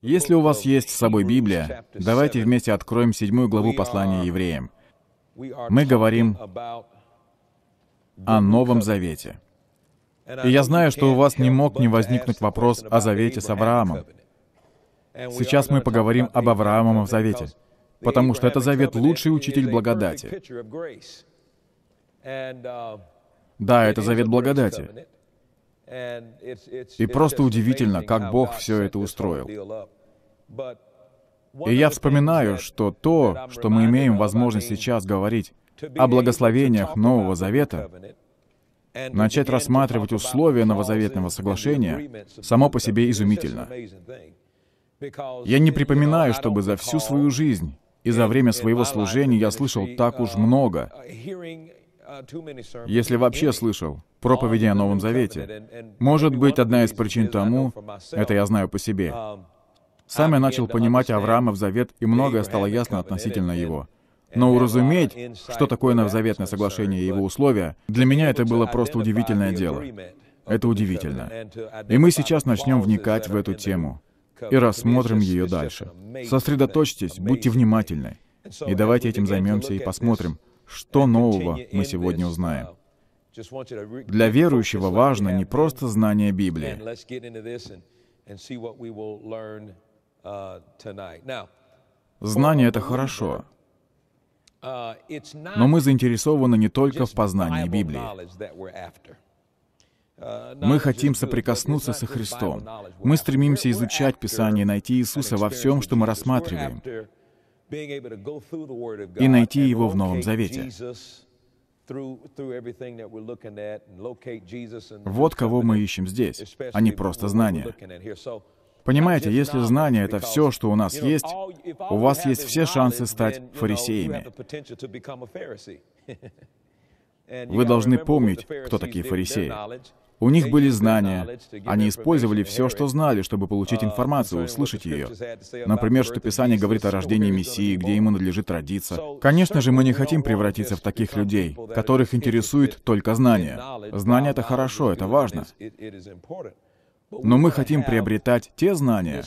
Если у вас есть с собой Библия, давайте вместе откроем седьмую главу послания евреям. Мы говорим о Новом Завете. И я знаю, что у вас не мог не возникнуть вопрос о Завете с Авраамом. Сейчас мы поговорим об Авраамовом Завете, потому что это Завет — лучший учитель благодати. Да, это Завет благодати. И просто удивительно, как Бог все это устроил. И я вспоминаю, что то, что мы имеем возможность сейчас говорить о благословениях Нового Завета, начать рассматривать условия новозаветного соглашения, само по себе изумительно. Я не припоминаю, чтобы за всю свою жизнь и за время своего служения я слышал так уж много, если вообще слышал, проповеди о Новом Завете. Может быть, одна из причин тому, это я знаю по себе. Сам я начал понимать Авраама в Завет, и многое стало ясно относительно его. Но уразуметь, что такое новозаветное соглашение и его условия, для меня это было просто удивительное дело. Это удивительно. И мы сейчас начнем вникать в эту тему и рассмотрим ее дальше. Сосредоточьтесь, будьте внимательны. И давайте этим займемся и посмотрим, что нового мы сегодня узнаем. Для верующего важно не просто знание Библии. Знание — это хорошо, но мы заинтересованы не только в познании Библии. Мы хотим соприкоснуться со Христом. Мы стремимся изучать Писание и найти Иисуса во всем, что мы рассматриваем, и найти Его в Новом Завете. Вот кого мы ищем здесь, а не просто знания. Понимаете, если знание — это все, что у нас есть, у вас есть все шансы стать фарисеями. Вы должны помнить, кто такие фарисеи. У них были знания. Они использовали все, что знали, чтобы получить информацию, услышать ее. Например, что Писание говорит о рождении Мессии, где ему надлежит родиться. Конечно же, мы не хотим превратиться в таких людей, которых интересует только знание. Знание — это хорошо, это важно. Но мы хотим приобретать те знания,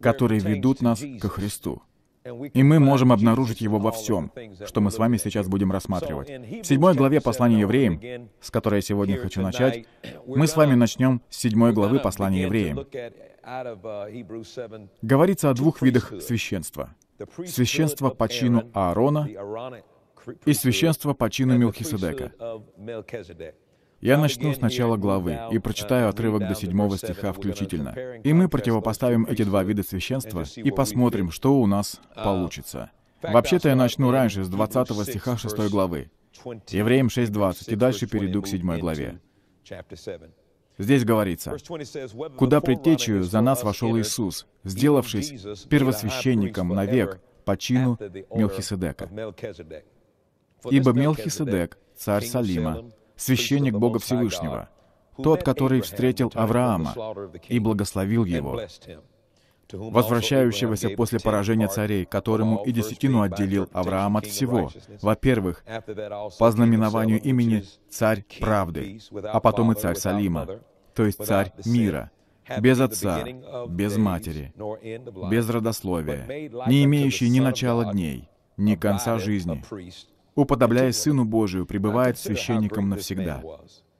которые ведут нас ко Христу. И мы можем обнаружить его во всем, что мы с вами сейчас будем рассматривать. В седьмой главе послания евреям, с которой я сегодня хочу начать, мы с вами начнем с седьмой главы послания евреям. Говорится о двух видах священства. Священство по чину Аарона и священство по чину Мелхиседека. Я начну с начала главы и прочитаю отрывок до седьмого стиха включительно. И мы противопоставим эти два вида священства и посмотрим, что у нас получится. Вообще-то я начну раньше, с 20 стиха 6 главы. Евреям 6.20, и дальше перейду к 7 главе. Здесь говорится, «Куда предтечью за нас вошел Иисус, сделавшись первосвященником навек по чину Мелхиседека. Ибо Мелхиседек, царь Салима, священник Бога Всевышнего, тот, который встретил Авраама и благословил его, возвращающегося после поражения царей, которому и десятину отделил Авраам от всего. Во-первых, по знаменованию имени «Царь правды», а потом и «Царь Салима», то есть «Царь мира», без отца, без матери, без родословия, не имеющий ни начала дней, ни конца жизни, уподобляясь Сыну Божию, пребывает священником навсегда.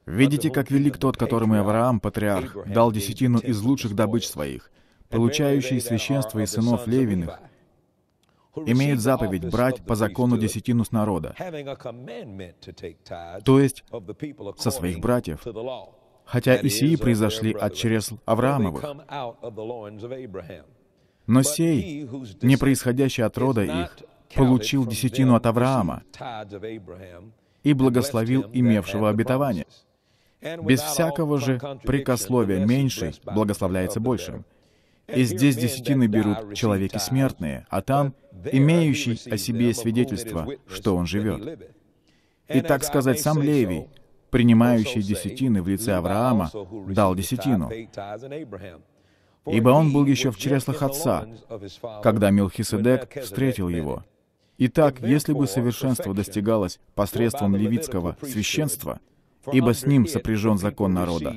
Видите, как велик тот, которому Авраам, патриарх, дал десятину из лучших добыч своих, получающий священство из сынов Левиных, имеет заповедь брать по закону десятину с народа, то есть со своих братьев, хотя и сии произошли от чресл Авраамовых. Но сей, не происходящий от рода их, получил десятину от Авраама и благословил имевшего обетование. Без всякого же прикословия меньший благословляется большим. И здесь десятины берут человеки смертные, а там имеющий о себе свидетельство, что он живет. И так сказать, сам Левий, принимающий десятины в лице Авраама, дал десятину ибо он был еще в чреслах отца, когда Мелхиседек встретил его. Итак, если бы совершенство достигалось посредством левитского священства, ибо с ним сопряжен закон народа,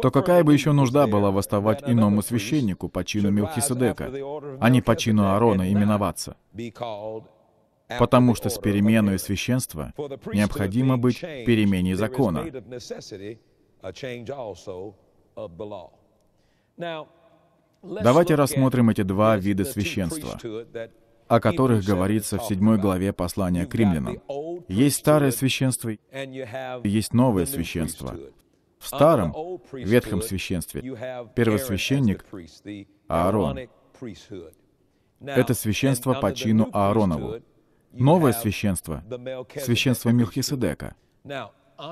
то какая бы еще нужда была восставать иному священнику по чину Мелхиседека, а не по чину Аарона именоваться? Потому что с переменой священства необходимо быть перемене закона. Давайте рассмотрим эти два вида священства, о которых говорится в седьмой главе послания к римлянам. Есть старое священство, есть новое священство. В старом, ветхом священстве первосвященник Аарон. Это священство по чину Ааронову. Новое священство — священство Милхиседека.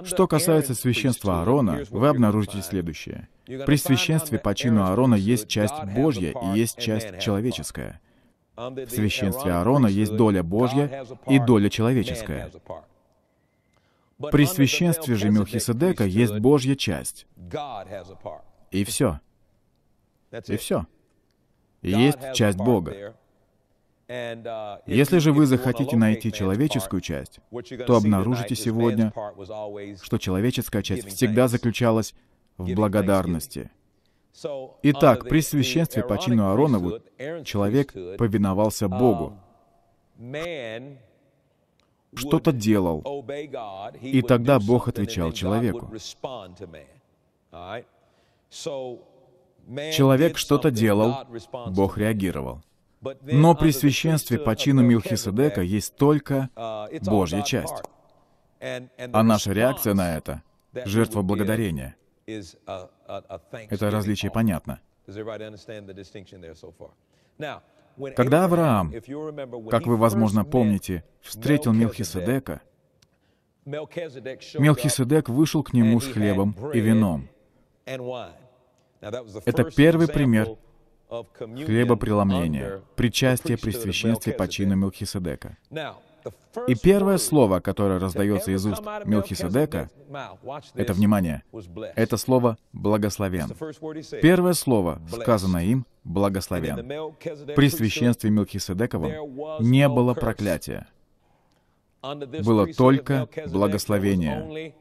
Что касается священства Аарона, вы обнаружите следующее. При священстве по чину Аарона есть часть Божья и есть часть человеческая. В священстве Аарона есть доля Божья и доля человеческая. При священстве же Мелхиседека есть Божья часть. И все. И все. Есть часть Бога. Если же вы захотите найти человеческую часть, то обнаружите сегодня, что человеческая часть всегда заключалась в благодарности. Итак, при священстве по чину Ааронову человек повиновался Богу, что-то делал, и тогда Бог отвечал человеку. Человек что-то делал, Бог реагировал. Но при священстве по чину Милхиседека есть только Божья часть. А наша реакция на это — жертва благодарения. Это различие понятно. Когда Авраам, как вы, возможно, помните, встретил Милхиседека, Мелхиседек вышел к нему с хлебом и вином. Это первый пример хлебопреломления, причастие при священстве по чину Мелхиседека. И первое слово, которое раздается из уст Мелхиседека, это, внимание, это слово «благословен». Первое слово, сказанное им, «благословен». При священстве Мелхиседековом не было проклятия. Было только благословение.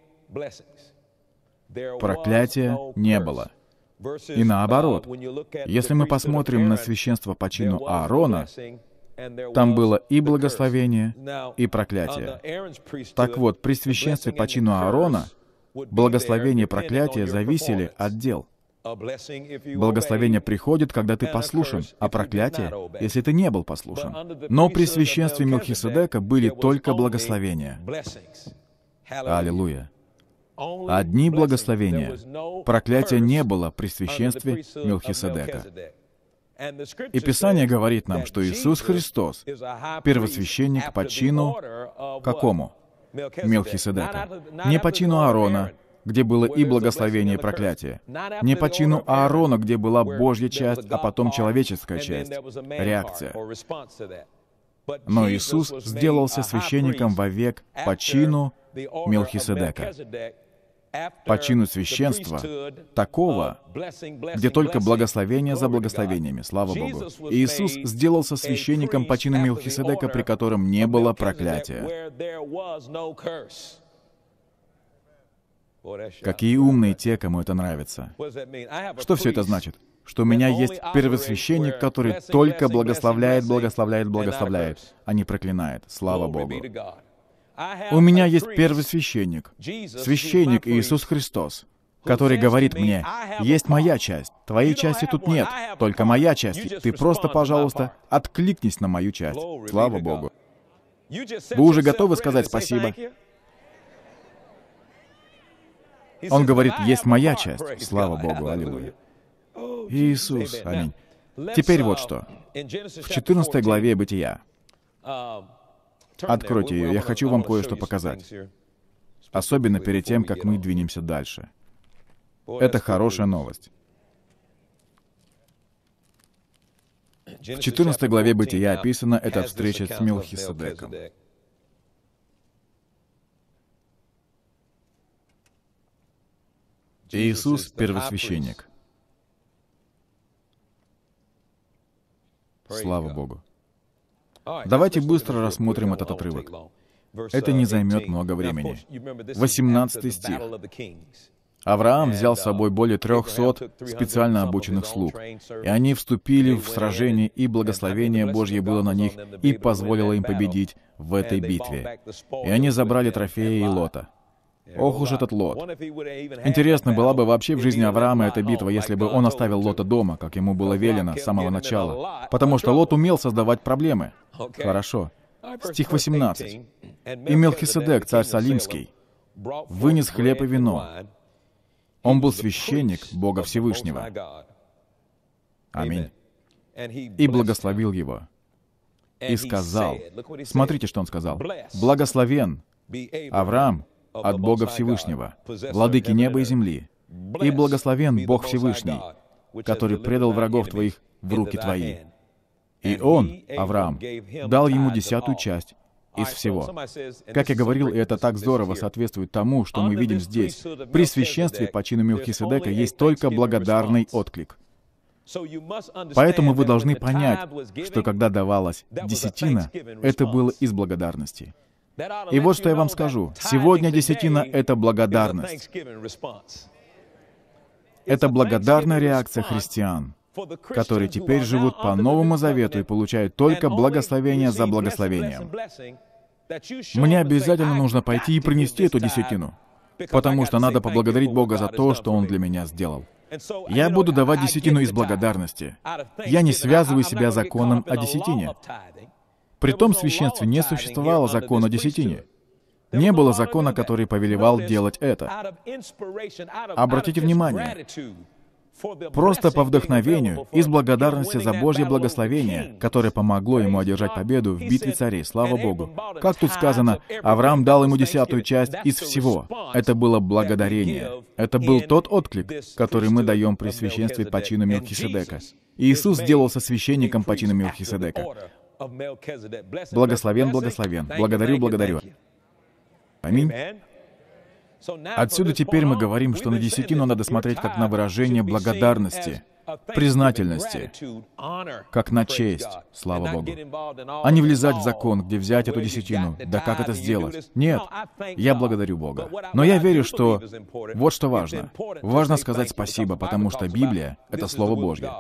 Проклятия не было. И наоборот, если мы посмотрим на священство по чину Аарона, там было и благословение, и проклятие. Так вот, при священстве по чину Аарона благословение и проклятие зависели от дел. Благословение приходит, когда ты послушен, а проклятие, если ты не был послушен. Но при священстве Мелхиседека были только благословения. Аллилуйя. Одни благословения. Проклятия не было при священстве Мелхиседека. И Писание говорит нам, что Иисус Христос — первосвященник по чину какому? Мелхиседека. Не по чину Аарона, где было и благословение, и проклятие. Не по чину Аарона, где была Божья часть, а потом человеческая часть. Реакция. Но Иисус сделался священником вовек по чину Мелхиседека по чину священства, такого, где только благословение за благословениями, слава Богу. Иисус сделался священником по чину Мелхиседека, при котором не было проклятия. Какие умные те, кому это нравится. Что все это значит? Что у меня есть первосвященник, который только благословляет, благословляет, благословляет, а не проклинает. Слава Богу. У меня есть первый священник, священник Иисус Христос, который говорит мне, есть моя часть, твоей части тут нет, только моя часть. Ты просто, пожалуйста, откликнись на мою часть. Слава Богу. Вы уже готовы сказать спасибо? Он говорит, есть моя часть. Слава Богу, аллилуйя. Иисус, аминь. Теперь вот что. В 14 главе Бытия Откройте ее, я хочу вам кое-что показать. Особенно перед тем, как мы двинемся дальше. Это хорошая новость. В 14 главе Бытия описана эта встреча с Мелхиседеком. Иисус — первосвященник. Слава Богу. Давайте быстро рассмотрим этот отрывок. Это не займет много времени. 18 стих. Авраам взял с собой более трехсот специально обученных слуг, и они вступили в сражение, и благословение Божье было на них, и позволило им победить в этой битве. И они забрали трофеи и лота. Ох уж этот Лот. Интересно, была бы вообще в жизни Авраама эта битва, если бы он оставил Лота дома, как ему было велено с самого начала. Потому что Лот умел создавать проблемы. Хорошо. Стих 18. «И Мелхиседек, царь Салимский, вынес хлеб и вино. Он был священник Бога Всевышнего. Аминь. И благословил его. И сказал, смотрите, что он сказал, «Благословен Авраам от Бога Всевышнего, владыки неба и земли, и благословен Бог Всевышний, который предал врагов твоих в руки твои». И он, Авраам, дал ему десятую часть из всего. Как я говорил, и это так здорово соответствует тому, что мы видим здесь. При священстве по чину Мелхиседека есть только благодарный отклик. Поэтому вы должны понять, что когда давалась десятина, это было из благодарности. И вот что я вам скажу. Сегодня десятина — это благодарность. Это благодарная реакция христиан которые теперь живут по Новому Завету и получают только благословение за благословением. Мне обязательно нужно пойти и принести эту десятину, потому что надо поблагодарить Бога за то, что Он для меня сделал. Я буду давать десятину из благодарности. Я не связываю себя законом о десятине. При том священстве не существовало закона десятине. Не было закона, который повелевал делать это. Обратите внимание, Просто по вдохновению, из благодарности за Божье благословение, которое помогло ему одержать победу в битве царей, слава Богу. Как тут сказано, Авраам дал ему десятую часть из всего. Это было благодарение. Это был тот отклик, который мы даем при священстве по чину Мелхиседека. Иисус сделался священником по чину Мелхиседека. Благословен, благословен. Благодарю, благодарю. Аминь. Отсюда теперь мы говорим, что на десятину надо смотреть как на выражение благодарности, признательности, как на честь, слава Богу. А не влезать в закон, где взять эту десятину. Да как это сделать? Нет, я благодарю Бога. Но я верю, что вот что важно. Важно сказать спасибо, потому что Библия — это Слово Божье.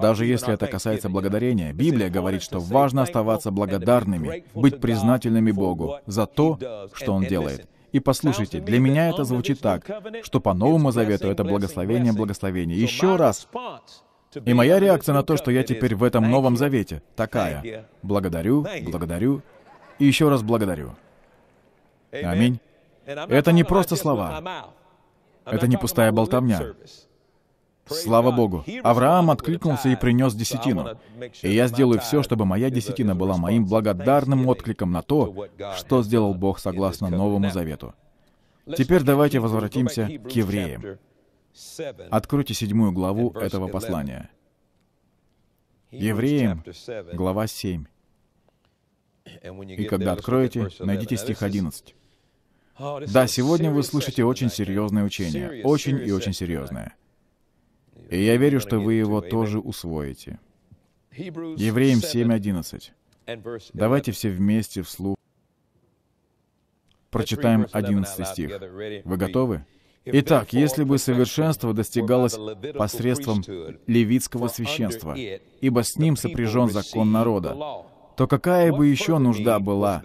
Даже если это касается благодарения, Библия говорит, что важно оставаться благодарными, быть признательными Богу за то, что Он делает. И послушайте, для меня это звучит так, что по Новому Завету это благословение, благословение. Еще раз. И моя реакция на то, что я теперь в этом Новом Завете, такая. Благодарю, благодарю и еще раз благодарю. Аминь. Это не просто слова. Это не пустая болтовня. Слава Богу. Авраам откликнулся и принес десятину. И я сделаю все, чтобы моя десятина была моим благодарным откликом на то, что сделал Бог согласно Новому Завету. Теперь давайте возвратимся к евреям. Откройте седьмую главу этого послания. Евреям, глава 7. И когда откроете, найдите стих 11. Да, сегодня вы слышите очень серьезное учение, очень и очень серьезное. И я верю, что вы его тоже усвоите. Евреям 7.11. Давайте все вместе вслух прочитаем 11 стих. Вы готовы? Итак, если бы совершенство достигалось посредством левитского священства, ибо с ним сопряжен закон народа, то какая бы еще нужда была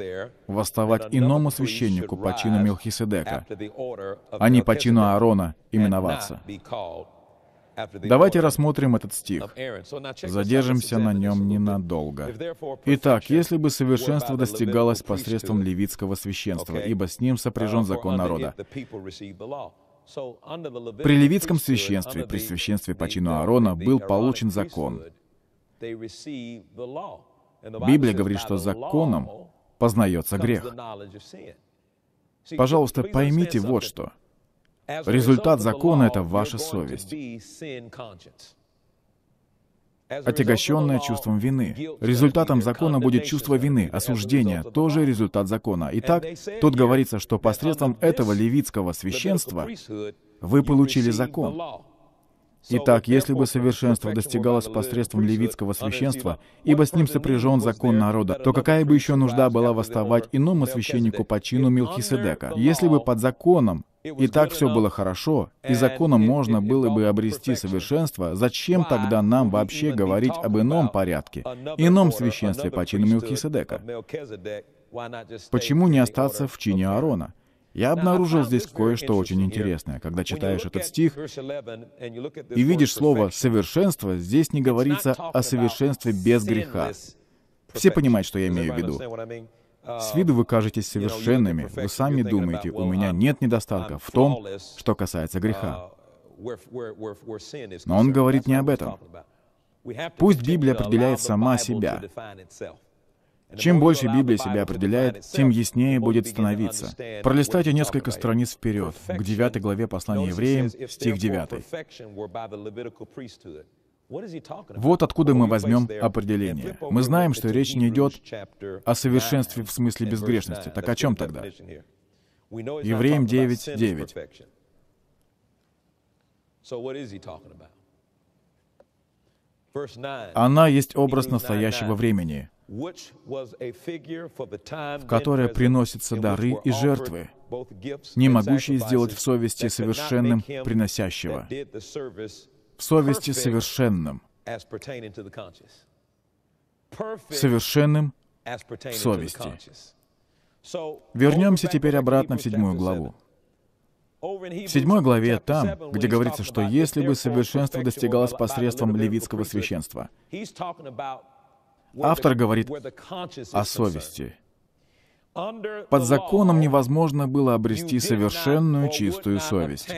восставать иному священнику по чину Мелхиседека, а не по чину Аарона именоваться? Давайте рассмотрим этот стих. Задержимся на нем ненадолго. Итак, если бы совершенство достигалось посредством левитского священства, ибо с ним сопряжен закон народа. При левитском священстве, при священстве по чину Аарона, был получен закон. Библия говорит, что законом познается грех. Пожалуйста, поймите вот что — Результат закона — это ваша совесть, отягощенная чувством вины. Результатом закона будет чувство вины, осуждение, тоже результат закона. Итак, тут говорится, что посредством этого левитского священства вы получили закон. Итак, если бы совершенство достигалось посредством левитского священства, ибо с ним сопряжен закон народа, то какая бы еще нужда была восставать иному священнику по чину Милхиседека? Если бы под законом и так все было хорошо, и законом можно было бы обрести совершенство, зачем тогда нам вообще говорить об ином порядке, ином священстве по чину Мелхиседека? Почему не остаться в чине Аарона? Я обнаружил здесь кое-что очень интересное. Когда читаешь этот стих и видишь слово «совершенство», здесь не говорится о совершенстве без греха. Все понимают, что я имею в виду. С виду вы кажетесь совершенными, вы сами думаете, у меня нет недостатка в том, что касается греха. Но он говорит не об этом. Пусть Библия определяет сама себя. Чем больше Библия себя определяет, тем яснее будет становиться. Пролистайте несколько страниц вперед, к 9 главе послания евреям, стих 9. Вот откуда мы возьмем определение. Мы знаем, что речь не идет о совершенстве в смысле безгрешности. Так о чем тогда? Евреям 9, 9. Она есть образ настоящего времени, в которое приносятся дары и жертвы, не могущие сделать в совести совершенным приносящего, в совести совершенным, совершенным в совести. Вернемся теперь обратно в седьмую главу. В седьмой главе, там, где говорится, что если бы совершенство достигалось посредством левитского священства, автор говорит о совести. Под законом невозможно было обрести совершенную чистую совесть.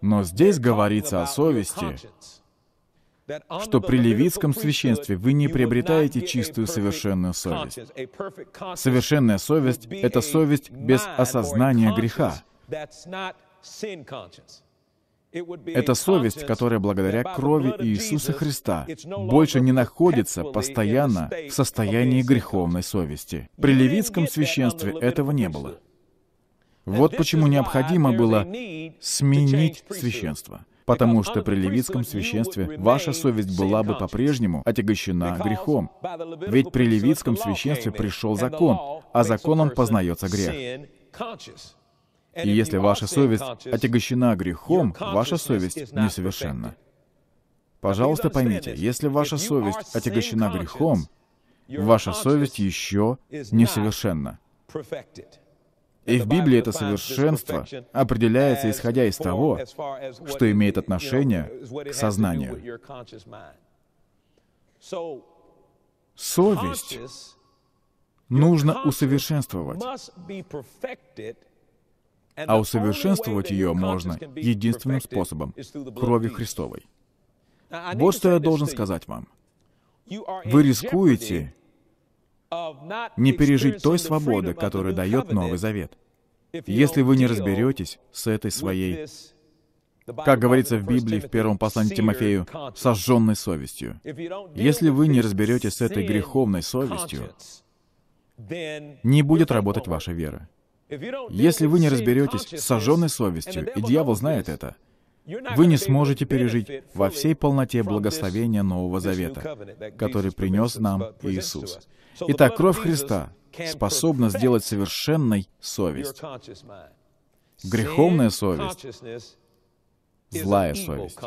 Но здесь говорится о совести, что при левитском священстве вы не приобретаете чистую совершенную совесть. Совершенная совесть — это совесть без осознания греха. Это совесть, которая благодаря крови Иисуса Христа больше не находится постоянно в состоянии греховной совести. При левитском священстве этого не было. Вот почему необходимо было сменить священство. Потому что при левитском священстве ваша совесть была бы по-прежнему отягощена грехом. Ведь при левитском священстве пришел закон, а законом познается грех. И если ваша совесть отягощена грехом, ваша совесть несовершенна. Пожалуйста, поймите, если ваша совесть отягощена грехом, ваша совесть еще несовершенна. И в Библии это совершенство определяется исходя из того, что имеет отношение к сознанию. Совесть нужно усовершенствовать. А усовершенствовать ее можно единственным способом — крови Христовой. Вот что я должен сказать вам. Вы рискуете не пережить той свободы, которую дает Новый Завет. Если вы не разберетесь с этой своей, как говорится в Библии в первом послании Тимофею, сожженной совестью. Если вы не разберетесь с этой греховной совестью, не будет работать ваша вера. Если вы не разберетесь с сожженной совестью, и дьявол знает это, вы не сможете пережить во всей полноте благословения Нового Завета, который принес нам Иисус. Итак, кровь Христа способна сделать совершенной совесть. Греховная совесть — злая совесть.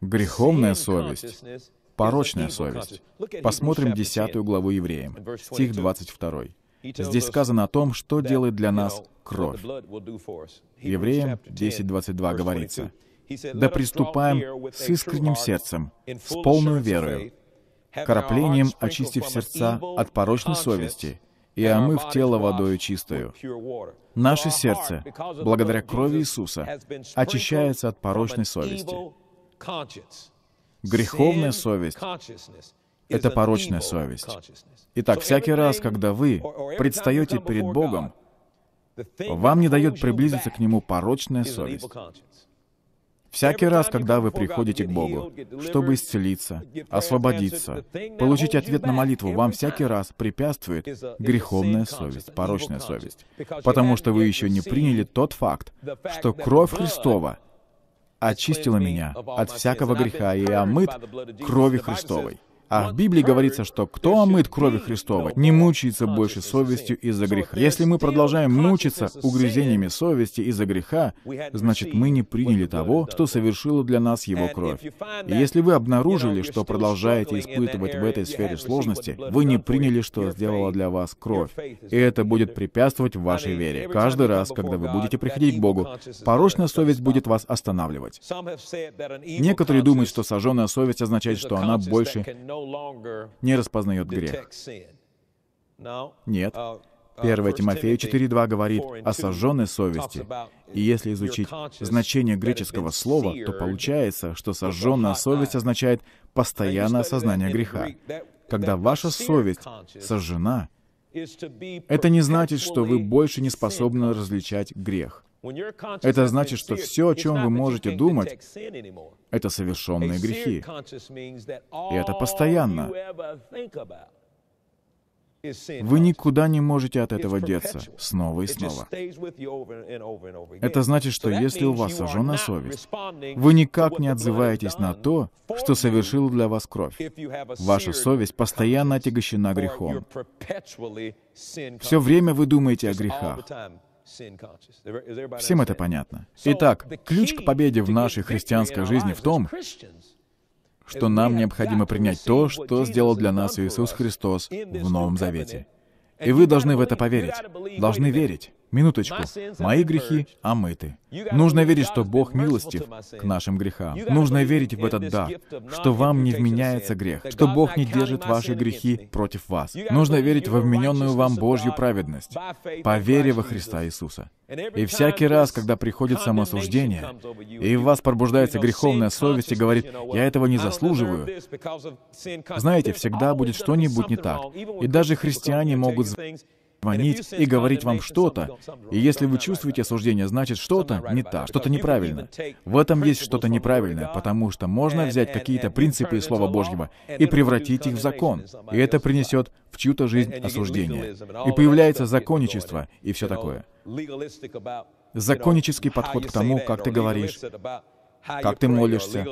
Греховная совесть — порочная совесть. Посмотрим 10 главу Евреям, стих 22. Здесь сказано о том, что делает для нас кровь. Евреям 10.22 говорится, «Да приступаем с искренним сердцем, с полной верою, краплением очистив сердца от порочной совести и омыв тело водою чистою. Наше сердце, благодаря крови Иисуса, очищается от порочной совести. Греховная совесть — это порочная совесть. Итак, всякий раз, когда вы предстаете перед Богом, вам не дает приблизиться к Нему порочная совесть. Всякий раз, когда вы приходите к Богу, чтобы исцелиться, освободиться, получить ответ на молитву, вам всякий раз препятствует греховная совесть, порочная совесть. Потому что вы еще не приняли тот факт, что кровь Христова очистила меня от всякого греха и омыт крови Христовой. А в Библии говорится, что кто омыт крови Христовой, не мучается больше совестью из-за греха. Если мы продолжаем мучиться угрызениями совести из-за греха, значит, мы не приняли того, что совершила для нас Его кровь. И если вы обнаружили, что продолжаете испытывать в этой сфере сложности, вы не приняли, что сделала для вас кровь. И это будет препятствовать вашей вере. Каждый раз, когда вы будете приходить к Богу, порочная совесть будет вас останавливать. Некоторые думают, что сожженная совесть означает, что она больше не распознает грех. Нет. 1 Тимофею 4.2 говорит о сожженной совести. И если изучить значение греческого слова, то получается, что сожженная совесть означает постоянное осознание греха. Когда ваша совесть сожжена, это не значит, что вы больше не способны различать грех. Это значит, что все, о чем вы можете думать, это совершенные грехи. И это постоянно. Вы никуда не можете от этого деться снова и снова. Это значит, что если у вас сожжена совесть, вы никак не отзываетесь на то, что совершил для вас кровь. Ваша совесть постоянно отягощена грехом. Все время вы думаете о грехах. Всем это понятно. Итак, ключ к победе в нашей христианской жизни в том, что нам необходимо принять то, что сделал для нас Иисус Христос в Новом Завете. И вы должны в это поверить. Должны верить. Минуточку. Мои грехи омыты. Нужно верить, что Бог милостив к нашим грехам. Нужно верить в этот дар, что вам не вменяется грех, что Бог не держит ваши грехи против вас. Нужно верить в вмененную вам Божью праведность, по вере во Христа Иисуса. И всякий раз, когда приходит самосуждение, и в вас пробуждается греховная совесть и говорит, «Я этого не заслуживаю», знаете, всегда будет что-нибудь не так. И даже христиане могут звонить и говорить вам что-то, и если вы чувствуете осуждение, значит что-то не так, что-то неправильно. В этом есть что-то неправильное, потому что можно взять какие-то принципы из Слова Божьего и превратить их в закон, и это принесет в чью-то жизнь осуждение. И появляется законничество и все такое. Законнический подход к тому, как ты говоришь, как ты молишься,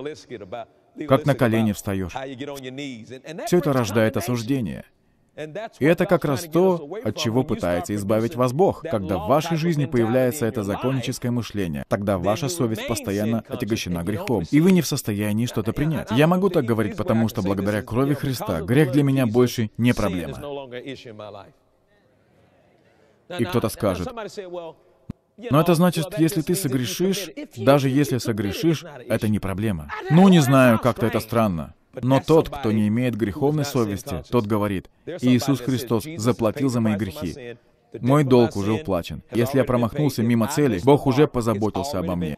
как на колени встаешь. Все это рождает осуждение — и это как раз то, от чего пытается избавить вас Бог. Когда в вашей жизни появляется это законническое мышление, тогда ваша совесть постоянно отягощена грехом, и вы не в состоянии что-то принять. Я могу так говорить, потому что благодаря крови Христа грех для меня больше не проблема. И кто-то скажет, но это значит, если ты согрешишь, даже если согрешишь, это не проблема. Ну, не знаю, как-то это странно. Но тот, кто не имеет греховной совести, тот говорит, Иисус Христос заплатил за мои грехи. Мой долг уже уплачен. Если я промахнулся мимо цели, Бог уже позаботился обо мне.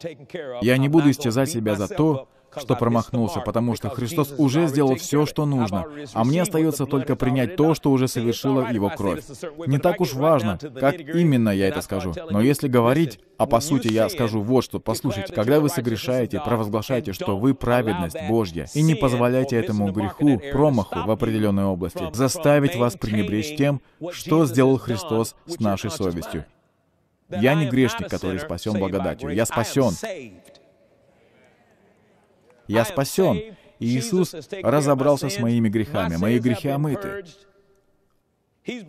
Я не буду истязать себя за то, что промахнулся, потому что Христос уже сделал все, что нужно, а мне остается только принять то, что уже совершила Его кровь. Не так уж важно, как именно я это скажу, но если говорить, а по сути я скажу вот что, послушайте, когда вы согрешаете, провозглашайте, что вы праведность Божья, и не позволяйте этому греху, промаху в определенной области, заставить вас пренебречь тем, что сделал Христос с нашей совестью. Я не грешник, который спасен благодатью. Я спасен. Я спасен. И Иисус разобрался с моими грехами. Мои грехи омыты.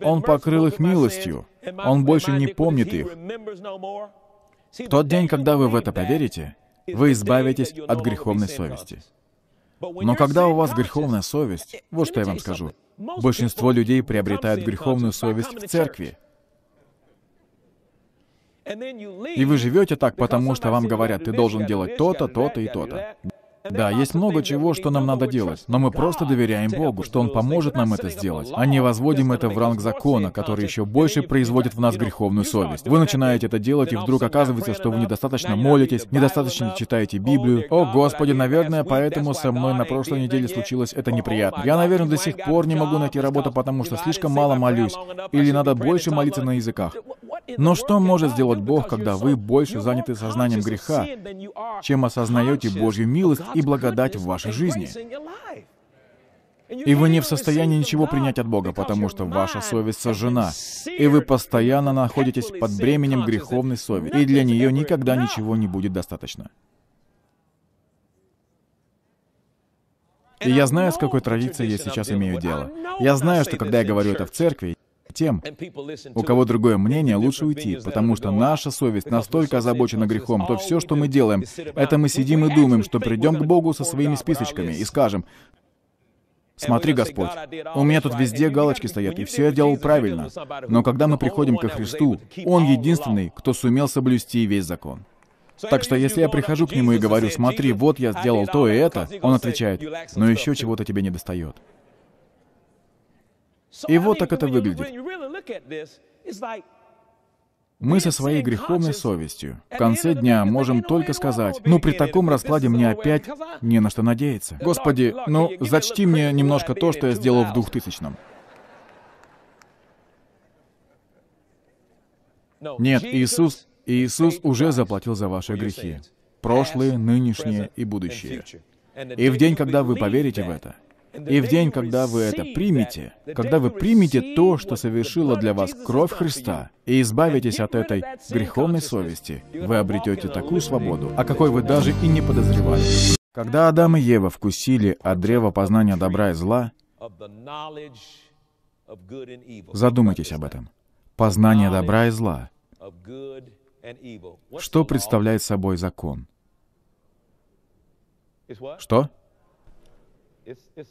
Он покрыл их милостью. Он больше не помнит их. В тот день, когда вы в это поверите, вы избавитесь от греховной совести. Но когда у вас греховная совесть, вот что я вам скажу, большинство людей приобретают греховную совесть в церкви. И вы живете так, потому что вам говорят, ты должен делать то-то, то-то и то-то. Да, есть много чего, что нам надо делать, но мы просто доверяем Богу, что Он поможет нам это сделать, а не возводим это в ранг закона, который еще больше производит в нас греховную совесть. Вы начинаете это делать, и вдруг оказывается, что вы недостаточно молитесь, недостаточно читаете Библию. О, Господи, наверное, поэтому со мной на прошлой неделе случилось это неприятно. Я, наверное, до сих пор не могу найти работу, потому что слишком мало молюсь. Или надо больше молиться на языках. Но что может сделать Бог, когда вы больше заняты сознанием греха, чем осознаете Божью милость и благодать в вашей жизни? И вы не в состоянии ничего принять от Бога, потому что ваша совесть сожжена, и вы постоянно находитесь под бременем греховной совести, и для нее никогда ничего не будет достаточно. И я знаю, с какой традицией я сейчас имею дело. Я знаю, что когда я говорю это в церкви, тем, у кого другое мнение, лучше уйти, потому что наша совесть настолько озабочена грехом, то все, что мы делаем, это мы сидим и думаем, что придем к Богу со своими списочками и скажем, Смотри, Господь, у меня тут везде галочки стоят, и все я делал правильно. Но когда мы приходим ко Христу, Он единственный, кто сумел соблюсти весь закон. Так что если я прихожу к Нему и говорю, смотри, вот я сделал то и это, Он отвечает, но еще чего-то тебе не достает. И вот так это выглядит. Мы со своей греховной совестью в конце дня можем только сказать, ну при таком раскладе мне опять не на что надеяться. Господи, ну зачти мне немножко то, что я сделал в двухтысячном. Нет, Иисус, Иисус уже заплатил за ваши грехи. Прошлые, нынешние и будущие. И в день, когда вы поверите в это, и в день, когда вы это примете, когда вы примете то, что совершила для вас кровь Христа, и избавитесь от этой греховной совести, вы обретете такую свободу, о какой вы даже и не подозревали. Когда Адам и Ева вкусили от древа познания добра и зла, задумайтесь об этом. Познание добра и зла. Что представляет собой закон? Что?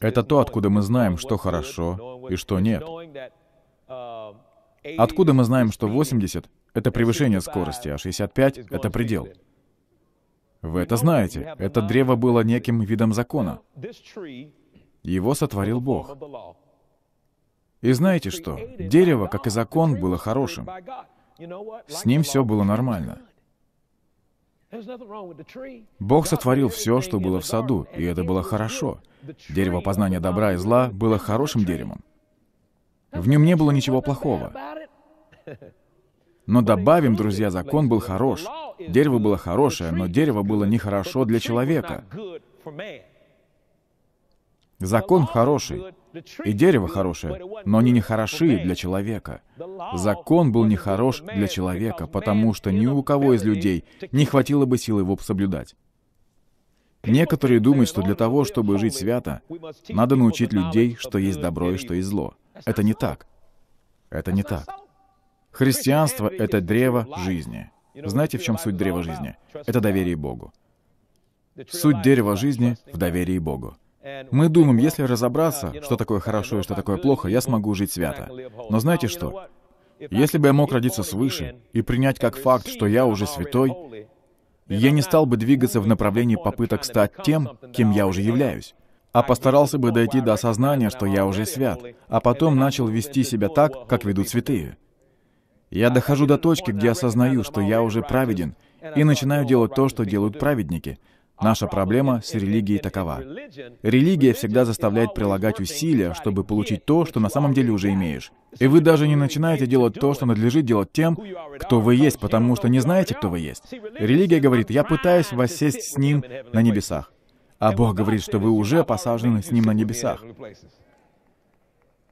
Это то, откуда мы знаем, что хорошо и что нет. Откуда мы знаем, что 80 — это превышение скорости, а 65 — это предел? Вы это знаете. Это древо было неким видом закона. Его сотворил Бог. И знаете что? Дерево, как и закон, было хорошим. С ним все было нормально. Бог сотворил все, что было в саду, и это было хорошо. Дерево познания добра и зла было хорошим деревом. В нем не было ничего плохого. Но добавим, друзья, закон был хорош. Дерево было хорошее, но дерево было нехорошо для человека. Закон хороший, и дерево хорошее, но они не хороши для человека. Закон был не хорош для человека, потому что ни у кого из людей не хватило бы сил его соблюдать. Некоторые думают, что для того, чтобы жить свято, надо научить людей, что есть добро и что есть зло. Это не так. Это не так. Христианство — это древо жизни. Знаете, в чем суть древа жизни? Это доверие Богу. Суть дерева жизни в доверии Богу. Мы думаем, если разобраться, что такое хорошо и что такое плохо, я смогу жить свято. Но знаете что? Если бы я мог родиться свыше и принять как факт, что я уже святой, я не стал бы двигаться в направлении попыток стать тем, кем я уже являюсь, а постарался бы дойти до осознания, что я уже свят, а потом начал вести себя так, как ведут святые. Я дохожу до точки, где осознаю, что я уже праведен, и начинаю делать то, что делают праведники — Наша проблема с религией такова. Религия всегда заставляет прилагать усилия, чтобы получить то, что на самом деле уже имеешь. И вы даже не начинаете делать то, что надлежит делать тем, кто вы есть, потому что не знаете, кто вы есть. Религия говорит, я пытаюсь воссесть с Ним на небесах. А Бог говорит, что вы уже посажены с Ним на небесах.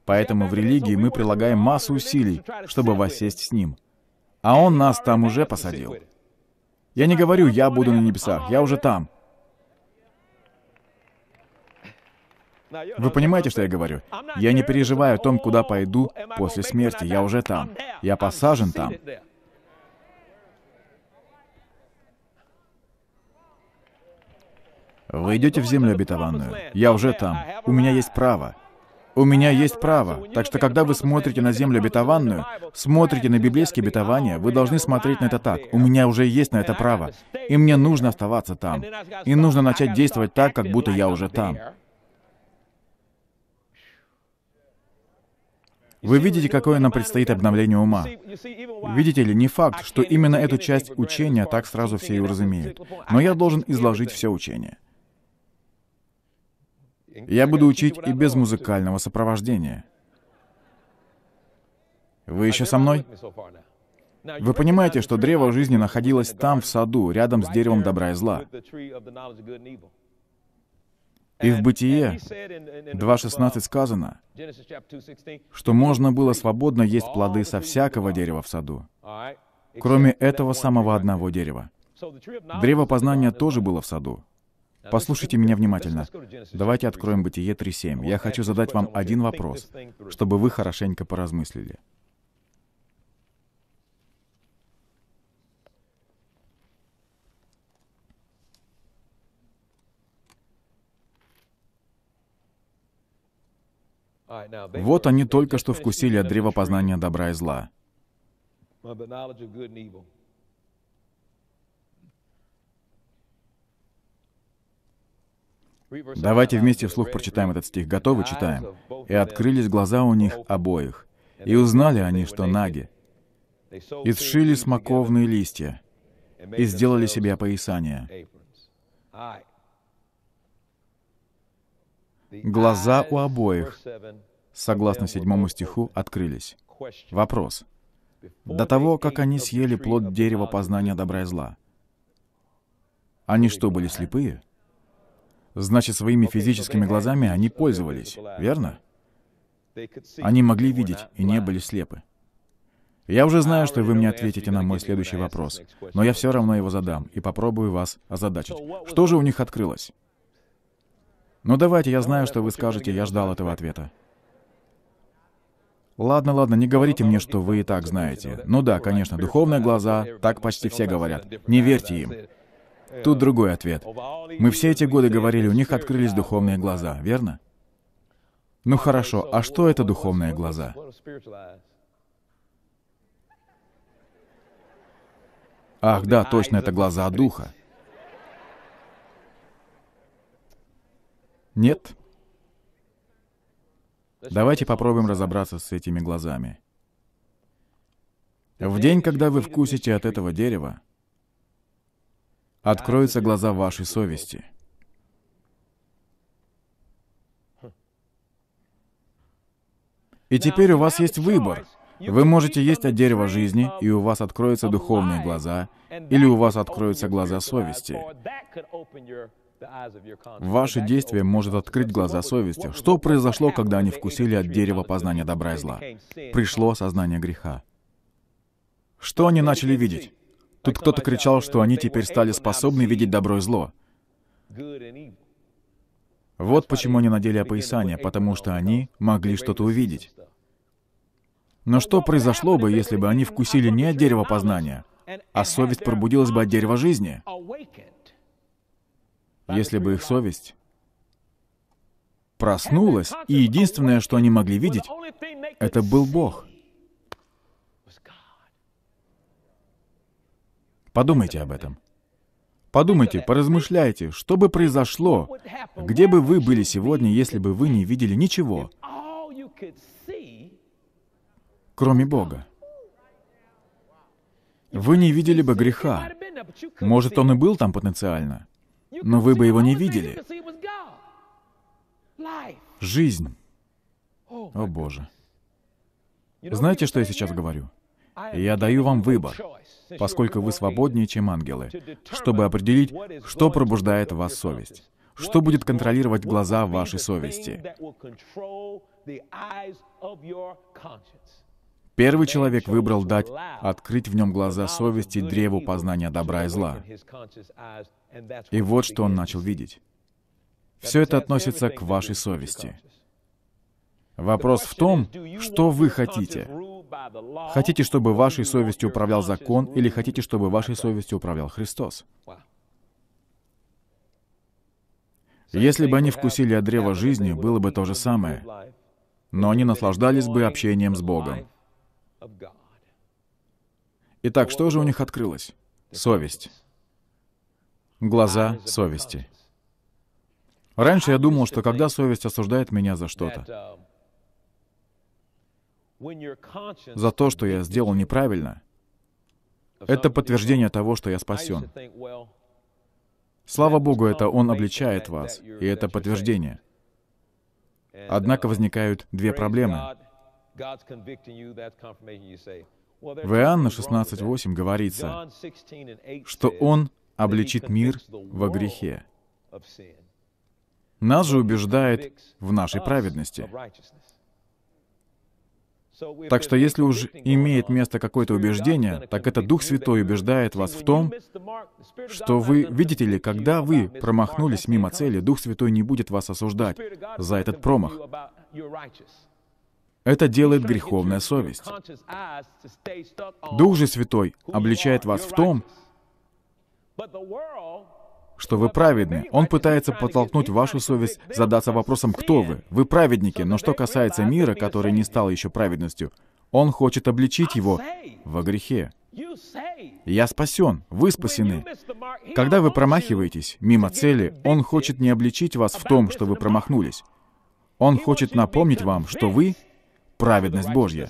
Поэтому в религии мы прилагаем массу усилий, чтобы воссесть с Ним. А Он нас там уже посадил. Я не говорю, я буду на небесах, я уже там. Вы понимаете, что я говорю? Я не переживаю о том, куда пойду после смерти. Я уже там. Я посажен там. Вы идете в землю обетованную. Я уже там. У меня есть право. У меня есть право. Так что, когда вы смотрите на землю обетованную, смотрите на библейские обетования, вы должны смотреть на это так. У меня уже есть на это право. И мне нужно оставаться там. И нужно начать действовать так, как будто я уже там. Вы видите, какое нам предстоит обновление ума. Видите ли, не факт, что именно эту часть учения так сразу все и уразумеют. Но я должен изложить все учение. Я буду учить и без музыкального сопровождения. Вы еще со мной? Вы понимаете, что древо жизни находилось там, в саду, рядом с деревом добра и зла. И в Бытие 2.16 сказано, что можно было свободно есть плоды со всякого дерева в саду, кроме этого самого одного дерева. Древо познания тоже было в саду. Послушайте меня внимательно. Давайте откроем Бытие 3.7. Я хочу задать вам один вопрос, чтобы вы хорошенько поразмыслили. Вот они только что вкусили от древа познания добра и зла. Давайте вместе вслух прочитаем этот стих. Готовы? Читаем. «И открылись глаза у них обоих, и узнали они, что наги, и сшили смоковные листья, и сделали себе опоясания». Глаза у обоих, согласно седьмому стиху, открылись. Вопрос. До того, как они съели плод дерева познания добра и зла, они что, были слепые? Значит, своими физическими глазами они пользовались, верно? Они могли видеть и не были слепы. Я уже знаю, что вы мне ответите на мой следующий вопрос, но я все равно его задам и попробую вас озадачить. Что же у них открылось? Ну давайте, я знаю, что вы скажете, я ждал этого ответа. Ладно, ладно, не говорите мне, что вы и так знаете. Ну да, конечно, духовные глаза, так почти все говорят. Не верьте им. Тут другой ответ. Мы все эти годы говорили, у них открылись духовные глаза, верно? Ну хорошо, а что это духовные глаза? Ах, да, точно, это глаза духа. Нет? Давайте попробуем разобраться с этими глазами. В день, когда вы вкусите от этого дерева, откроются глаза вашей совести. И теперь у вас есть выбор. Вы можете есть от дерева жизни, и у вас откроются духовные глаза, или у вас откроются глаза совести. Ваше действие может открыть глаза совести. Что произошло, когда они вкусили от дерева познания добра и зла? Пришло осознание греха. Что они начали видеть? Тут кто-то кричал, что они теперь стали способны видеть добро и зло. Вот почему они надели опоясание, потому что они могли что-то увидеть. Но что произошло бы, если бы они вкусили не от дерева познания, а совесть пробудилась бы от дерева жизни? если бы их совесть проснулась, и единственное, что они могли видеть, это был Бог. Подумайте об этом. Подумайте, поразмышляйте, что бы произошло, где бы вы были сегодня, если бы вы не видели ничего, кроме Бога. Вы не видели бы греха. Может, он и был там потенциально, но вы бы его не видели. Жизнь. О Боже. Знаете, что я сейчас говорю? Я даю вам выбор, поскольку вы свободнее, чем ангелы, чтобы определить, что пробуждает в вас совесть, что будет контролировать глаза вашей совести. Первый человек выбрал дать открыть в нем глаза совести древу познания добра и зла. И вот что он начал видеть. Все это относится к вашей совести. Вопрос в том, что вы хотите. Хотите, чтобы вашей совестью управлял закон, или хотите, чтобы вашей совестью управлял Христос? Если бы они вкусили от древа жизни, было бы то же самое. Но они наслаждались бы общением с Богом. Итак, что же у них открылось? Совесть. Глаза совести. Раньше я думал, что когда совесть осуждает меня за что-то, за то, что я сделал неправильно, это подтверждение того, что я спасен. Слава Богу, это Он обличает вас, и это подтверждение. Однако возникают две проблемы. В Иоанна 16.8 говорится, что Он обличит мир во грехе. Нас же убеждает в нашей праведности. Так что если уж имеет место какое-то убеждение, так это Дух Святой убеждает вас в том, что вы, видите ли, когда вы промахнулись мимо цели, Дух Святой не будет вас осуждать за этот промах. Это делает греховная совесть. Дух же Святой обличает вас в том, что вы праведны. Он пытается подтолкнуть вашу совесть задаться вопросом, кто вы. Вы праведники, но что касается мира, который не стал еще праведностью, он хочет обличить его во грехе. Я спасен, вы спасены. Когда вы промахиваетесь мимо цели, он хочет не обличить вас в том, что вы промахнулись. Он хочет напомнить вам, что вы — праведность Божья.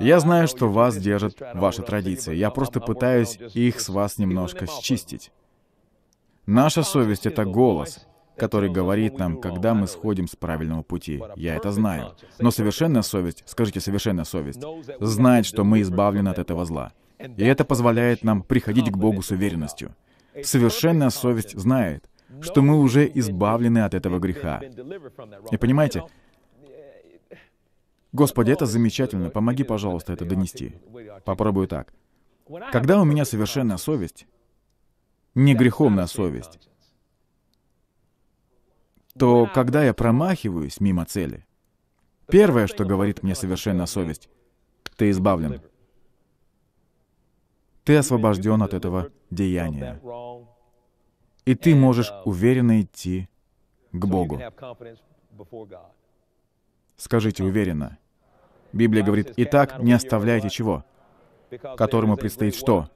Я знаю, что вас держат ваши традиции. Я просто пытаюсь их с вас немножко счистить. Наша совесть — это голос, который говорит нам, когда мы сходим с правильного пути. Я это знаю. Но совершенная совесть, скажите, совершенная совесть, знает, что мы избавлены от этого зла. И это позволяет нам приходить к Богу с уверенностью. Совершенная совесть знает, что мы уже избавлены от этого греха. И понимаете, Господи, это замечательно, помоги, пожалуйста, это донести. Попробую так. Когда у меня совершенная совесть, не греховная совесть, то когда я промахиваюсь мимо цели, первое, что говорит мне совершенная совесть, ты избавлен. Ты освобожден от этого деяния. И ты можешь уверенно идти к Богу. Скажите уверенно. Библия говорит, «Итак, не оставляйте чего?» Которому предстоит что?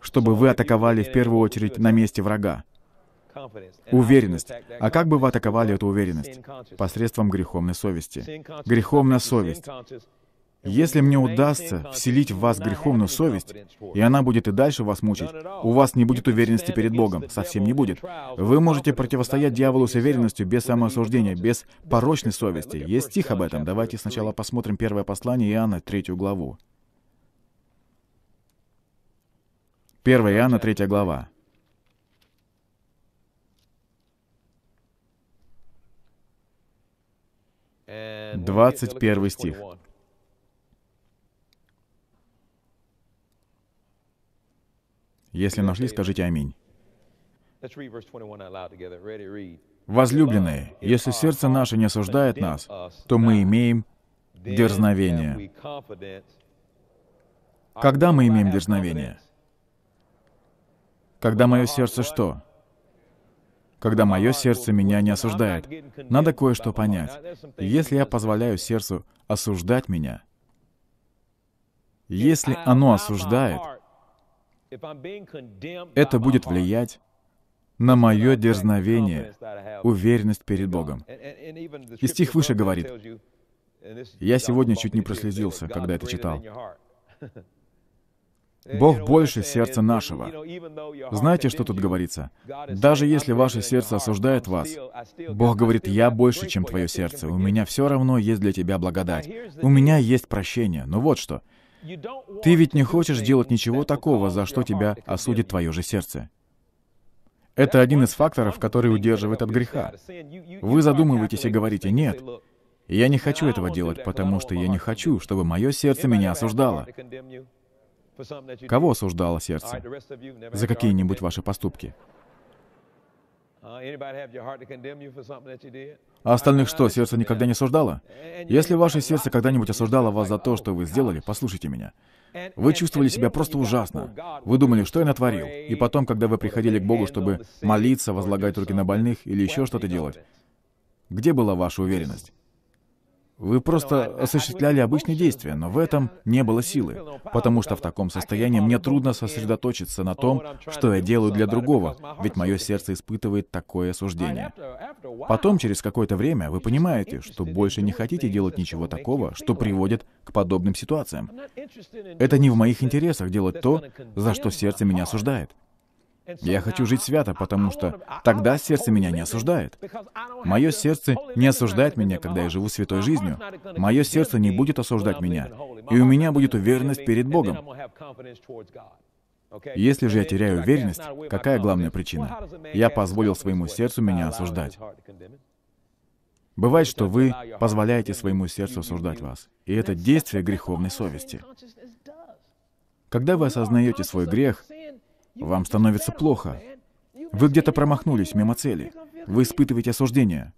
Чтобы вы атаковали в первую очередь на месте врага. Уверенность. А как бы вы атаковали эту уверенность? Посредством греховной совести. Греховная совесть. Если мне удастся вселить в вас греховную совесть, и она будет и дальше вас мучить, у вас не будет уверенности перед Богом, совсем не будет. Вы можете противостоять дьяволу с уверенностью, без самоосуждения, без порочной совести. Есть стих об этом. Давайте сначала посмотрим первое послание Иоанна, третью главу. 1 Иоанна, третья глава. Двадцать первый стих. Если нашли, скажите «Аминь». Возлюбленные, если сердце наше не осуждает нас, то мы имеем дерзновение. Когда мы имеем дерзновение? Когда мое сердце что? Когда мое сердце меня не осуждает. Надо кое-что понять. Если я позволяю сердцу осуждать меня, если оно осуждает, это будет влиять на мое дерзновение, уверенность перед Богом. И стих выше говорит, я сегодня чуть не прослезился, когда это читал. Бог больше сердца нашего. Знаете, что тут говорится? Даже если ваше сердце осуждает вас, Бог говорит, «Я больше, чем твое сердце. У меня все равно есть для тебя благодать. У меня есть прощение». Ну вот что. Ты ведь не хочешь делать ничего такого, за что тебя осудит твое же сердце. Это один из факторов, который удерживает от греха. Вы задумываетесь и говорите, «Нет, я не хочу этого делать, потому что я не хочу, чтобы мое сердце меня осуждало». Кого осуждало сердце? За какие-нибудь ваши поступки? А остальных что, сердце никогда не осуждало? Если ваше сердце когда-нибудь осуждало вас за то, что вы сделали, послушайте меня. Вы чувствовали себя просто ужасно. Вы думали, что я натворил. И потом, когда вы приходили к Богу, чтобы молиться, возлагать руки на больных или еще что-то делать, где была ваша уверенность? Вы просто осуществляли обычные действия, но в этом не было силы, потому что в таком состоянии мне трудно сосредоточиться на том, что я делаю для другого, ведь мое сердце испытывает такое осуждение. Потом, через какое-то время, вы понимаете, что больше не хотите делать ничего такого, что приводит к подобным ситуациям. Это не в моих интересах делать то, за что сердце меня осуждает. Я хочу жить свято, потому что тогда сердце меня не осуждает. Мое сердце не осуждает меня, когда я живу святой жизнью. Мое сердце не будет осуждать меня. И у меня будет уверенность перед Богом. Если же я теряю уверенность, какая главная причина? Я позволил своему сердцу меня осуждать. Бывает, что вы позволяете своему сердцу осуждать вас, и это действие греховной совести. Когда вы осознаете свой грех, вам становится плохо. Вы где-то промахнулись мимо цели. Вы испытываете осуждение,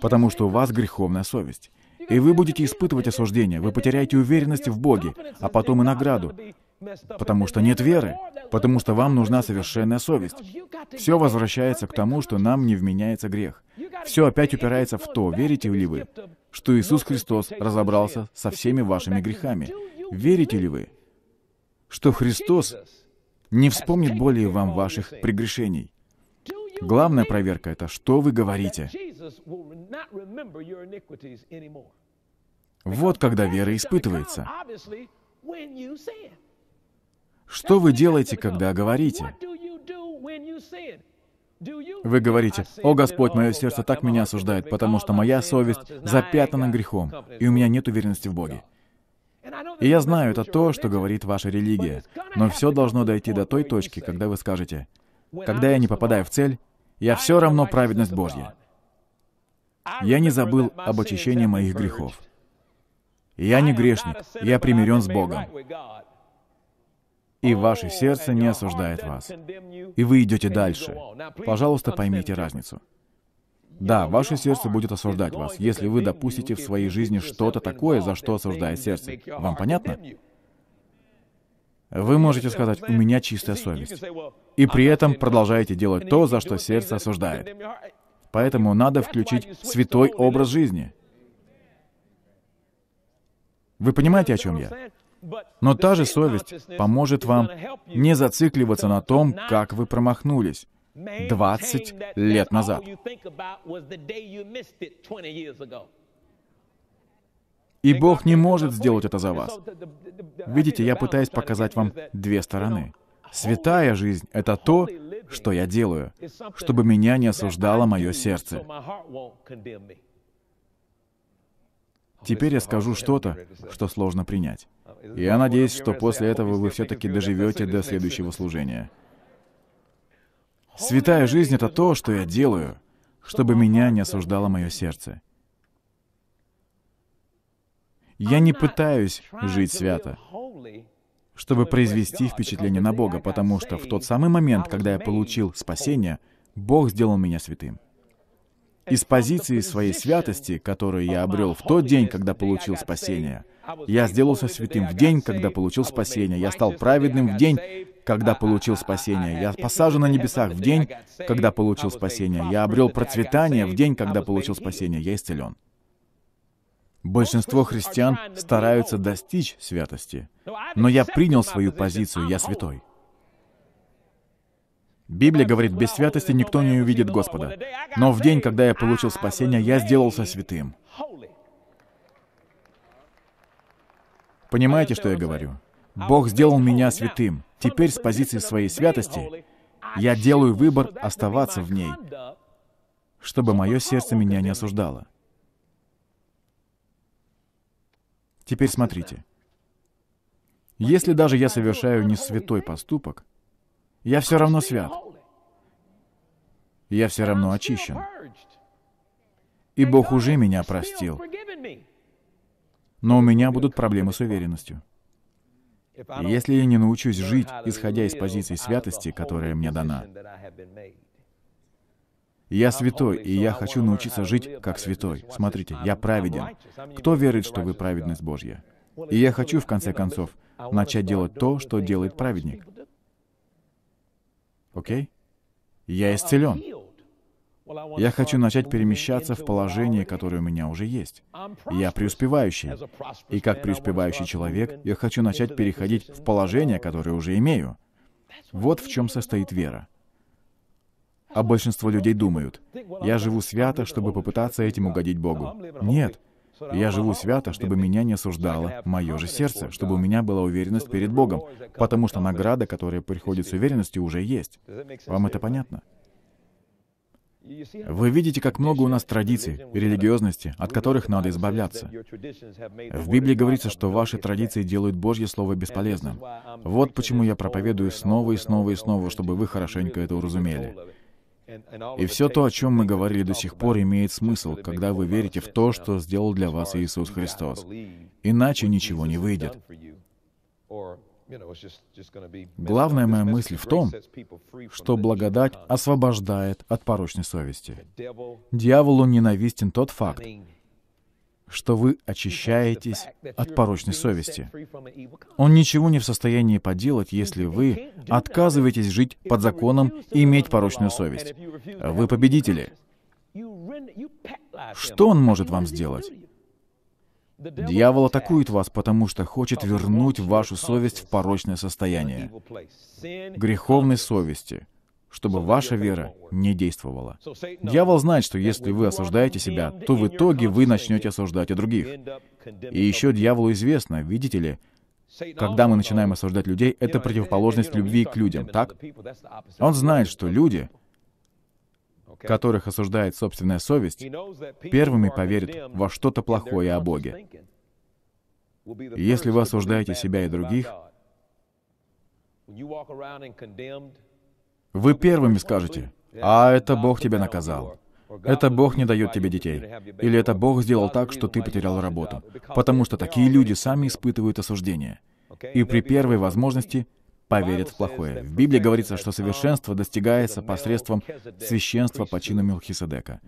потому что у вас греховная совесть. И вы будете испытывать осуждение, вы потеряете уверенность в Боге, а потом и награду, потому что нет веры, потому что вам нужна совершенная совесть. Все возвращается к тому, что нам не вменяется грех. Все опять упирается в то, верите ли вы, что Иисус Христос разобрался со всеми вашими грехами. Верите ли вы, что Христос не вспомнит более вам ваших прегрешений? Главная проверка — это что вы говорите. Вот когда вера испытывается. Что вы делаете, когда говорите? Вы говорите, «О Господь, мое сердце так меня осуждает, потому что моя совесть запятнана грехом, и у меня нет уверенности в Боге». И я знаю, это то, что говорит ваша религия, но все должно дойти до той точки, когда вы скажете, «Когда я не попадаю в цель, я все равно праведность Божья». Я не забыл об очищении моих грехов. Я не грешник, я примирен с Богом и ваше сердце не осуждает вас. И вы идете дальше. Пожалуйста, поймите разницу. Да, ваше сердце будет осуждать вас, если вы допустите в своей жизни что-то такое, за что осуждает сердце. Вам понятно? Вы можете сказать, у меня чистая совесть. И при этом продолжаете делать то, за что сердце осуждает. Поэтому надо включить святой образ жизни. Вы понимаете, о чем я? Но та же совесть поможет вам не зацикливаться на том, как вы промахнулись 20 лет назад. И Бог не может сделать это за вас. Видите, я пытаюсь показать вам две стороны. Святая жизнь — это то, что я делаю, чтобы меня не осуждало мое сердце. Теперь я скажу что-то, что сложно принять. Я надеюсь, что после этого вы все-таки доживете до следующего служения. Святая жизнь — это то, что я делаю, чтобы меня не осуждало мое сердце. Я не пытаюсь жить свято, чтобы произвести впечатление на Бога, потому что в тот самый момент, когда я получил спасение, Бог сделал меня святым. Из позиции своей святости, которую я обрел в тот день, когда получил спасение, я сделался святым в день, когда получил спасение. Я стал праведным в день, когда получил спасение. Я посажен на небесах в день, когда получил спасение. Я обрел процветание в день, когда получил спасение. Я исцелен. Большинство христиан стараются достичь святости, но я принял свою позицию, я святой. Библия говорит, без святости никто не увидит Господа. Но в день, когда я получил спасение, я сделался святым. Понимаете, что я говорю? Бог сделал меня святым. Теперь с позиции своей святости я делаю выбор оставаться в ней, чтобы мое сердце меня не осуждало. Теперь смотрите. Если даже я совершаю не святой поступок, я все равно свят. Я все равно очищен. И Бог уже меня простил. Но у меня будут проблемы с уверенностью. Если я не научусь жить, исходя из позиции святости, которая мне дана, я святой, и я хочу научиться жить как святой. Смотрите, я праведен. Кто верит, что вы праведность Божья? И я хочу, в конце концов, начать делать то, что делает праведник. Окей? Я исцелен. Я хочу начать перемещаться в положение, которое у меня уже есть. Я преуспевающий. И как преуспевающий человек, я хочу начать переходить в положение, которое уже имею. Вот в чем состоит вера. А большинство людей думают, я живу свято, чтобы попытаться этим угодить Богу. Нет. Я живу свято, чтобы меня не осуждало мое же сердце, чтобы у меня была уверенность перед Богом, потому что награда, которая приходит с уверенностью, уже есть. Вам это понятно? Вы видите, как много у нас традиций религиозности, от которых надо избавляться. В Библии говорится, что ваши традиции делают Божье Слово бесполезным. Вот почему я проповедую снова и снова и снова, чтобы вы хорошенько это уразумели. И все то, о чем мы говорили до сих пор, имеет смысл, когда вы верите в то, что сделал для вас Иисус Христос. Иначе ничего не выйдет. Главная моя мысль в том, что благодать освобождает от порочной совести. Дьяволу ненавистен тот факт, что вы очищаетесь от порочной совести. Он ничего не в состоянии поделать, если вы отказываетесь жить под законом и иметь порочную совесть. Вы победители. Что он может вам сделать? Дьявол атакует вас, потому что хочет вернуть вашу совесть в порочное состояние, греховной совести, чтобы ваша вера не действовала. Дьявол знает, что если вы осуждаете себя, то в итоге вы начнете осуждать и других. И еще дьяволу известно, видите ли, когда мы начинаем осуждать людей, это противоположность любви к людям, так? Он знает, что люди, которых осуждает собственная совесть, первыми поверят во что-то плохое о Боге. если вы осуждаете себя и других, вы первыми скажете, «А это Бог тебя наказал». Это Бог не дает тебе детей. Или это Бог сделал так, что ты потерял работу. Потому что такие люди сами испытывают осуждение. И при первой возможности поверят в плохое. В Библии говорится, что совершенство достигается посредством священства по чину Мелхиседека.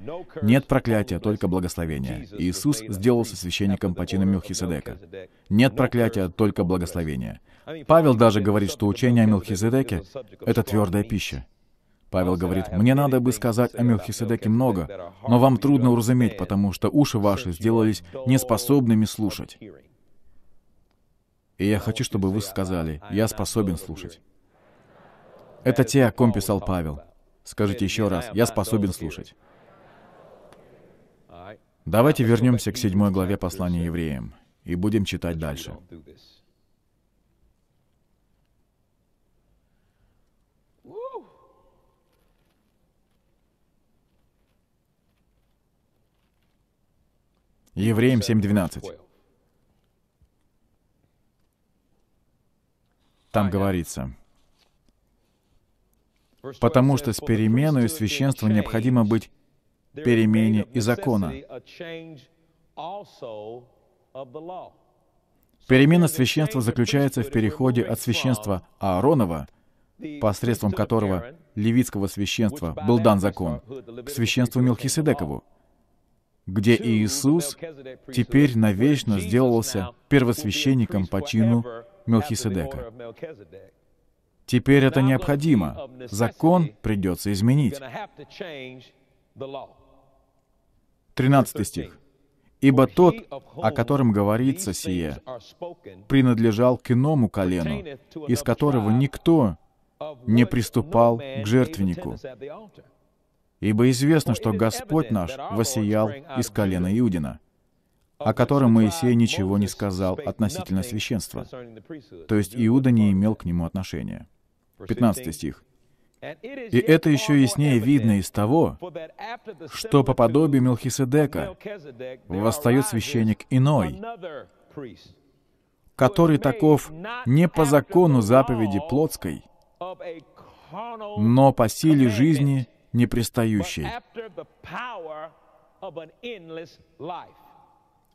Нет проклятия, только благословения. Иисус сделался священником по чину Мелхиседека. Нет проклятия, только благословения. Павел даже говорит, что учение о Мелхиседеке — это твердая пища. Павел говорит, «Мне надо бы сказать о Мелхиседеке много, но вам трудно уразуметь, потому что уши ваши сделались неспособными слушать». И я хочу, чтобы вы сказали, «Я способен слушать». Это те, о ком писал Павел. Скажите еще раз, «Я способен слушать». Давайте вернемся к седьмой главе послания евреям и будем читать дальше. Евреям 7.12. Там говорится, «Потому что с переменой священства необходимо быть перемене и закона». Перемена священства заключается в переходе от священства Ааронова, посредством которого левитского священства был дан закон, к священству Мелхиседекову, где Иисус теперь навечно сделался первосвященником по чину Мелхиседека. Теперь это необходимо. Закон придется изменить. 13 стих. «Ибо тот, о котором говорится сие, принадлежал к иному колену, из которого никто не приступал к жертвеннику. Ибо известно, что Господь наш воссиял из колена Иудина, о котором Моисей ничего не сказал относительно священства. То есть Иуда не имел к нему отношения. 15 стих. И это еще яснее видно из того, что по подобию Мелхиседека восстает священник иной, который таков не по закону заповеди плотской, но по силе жизни непристающей.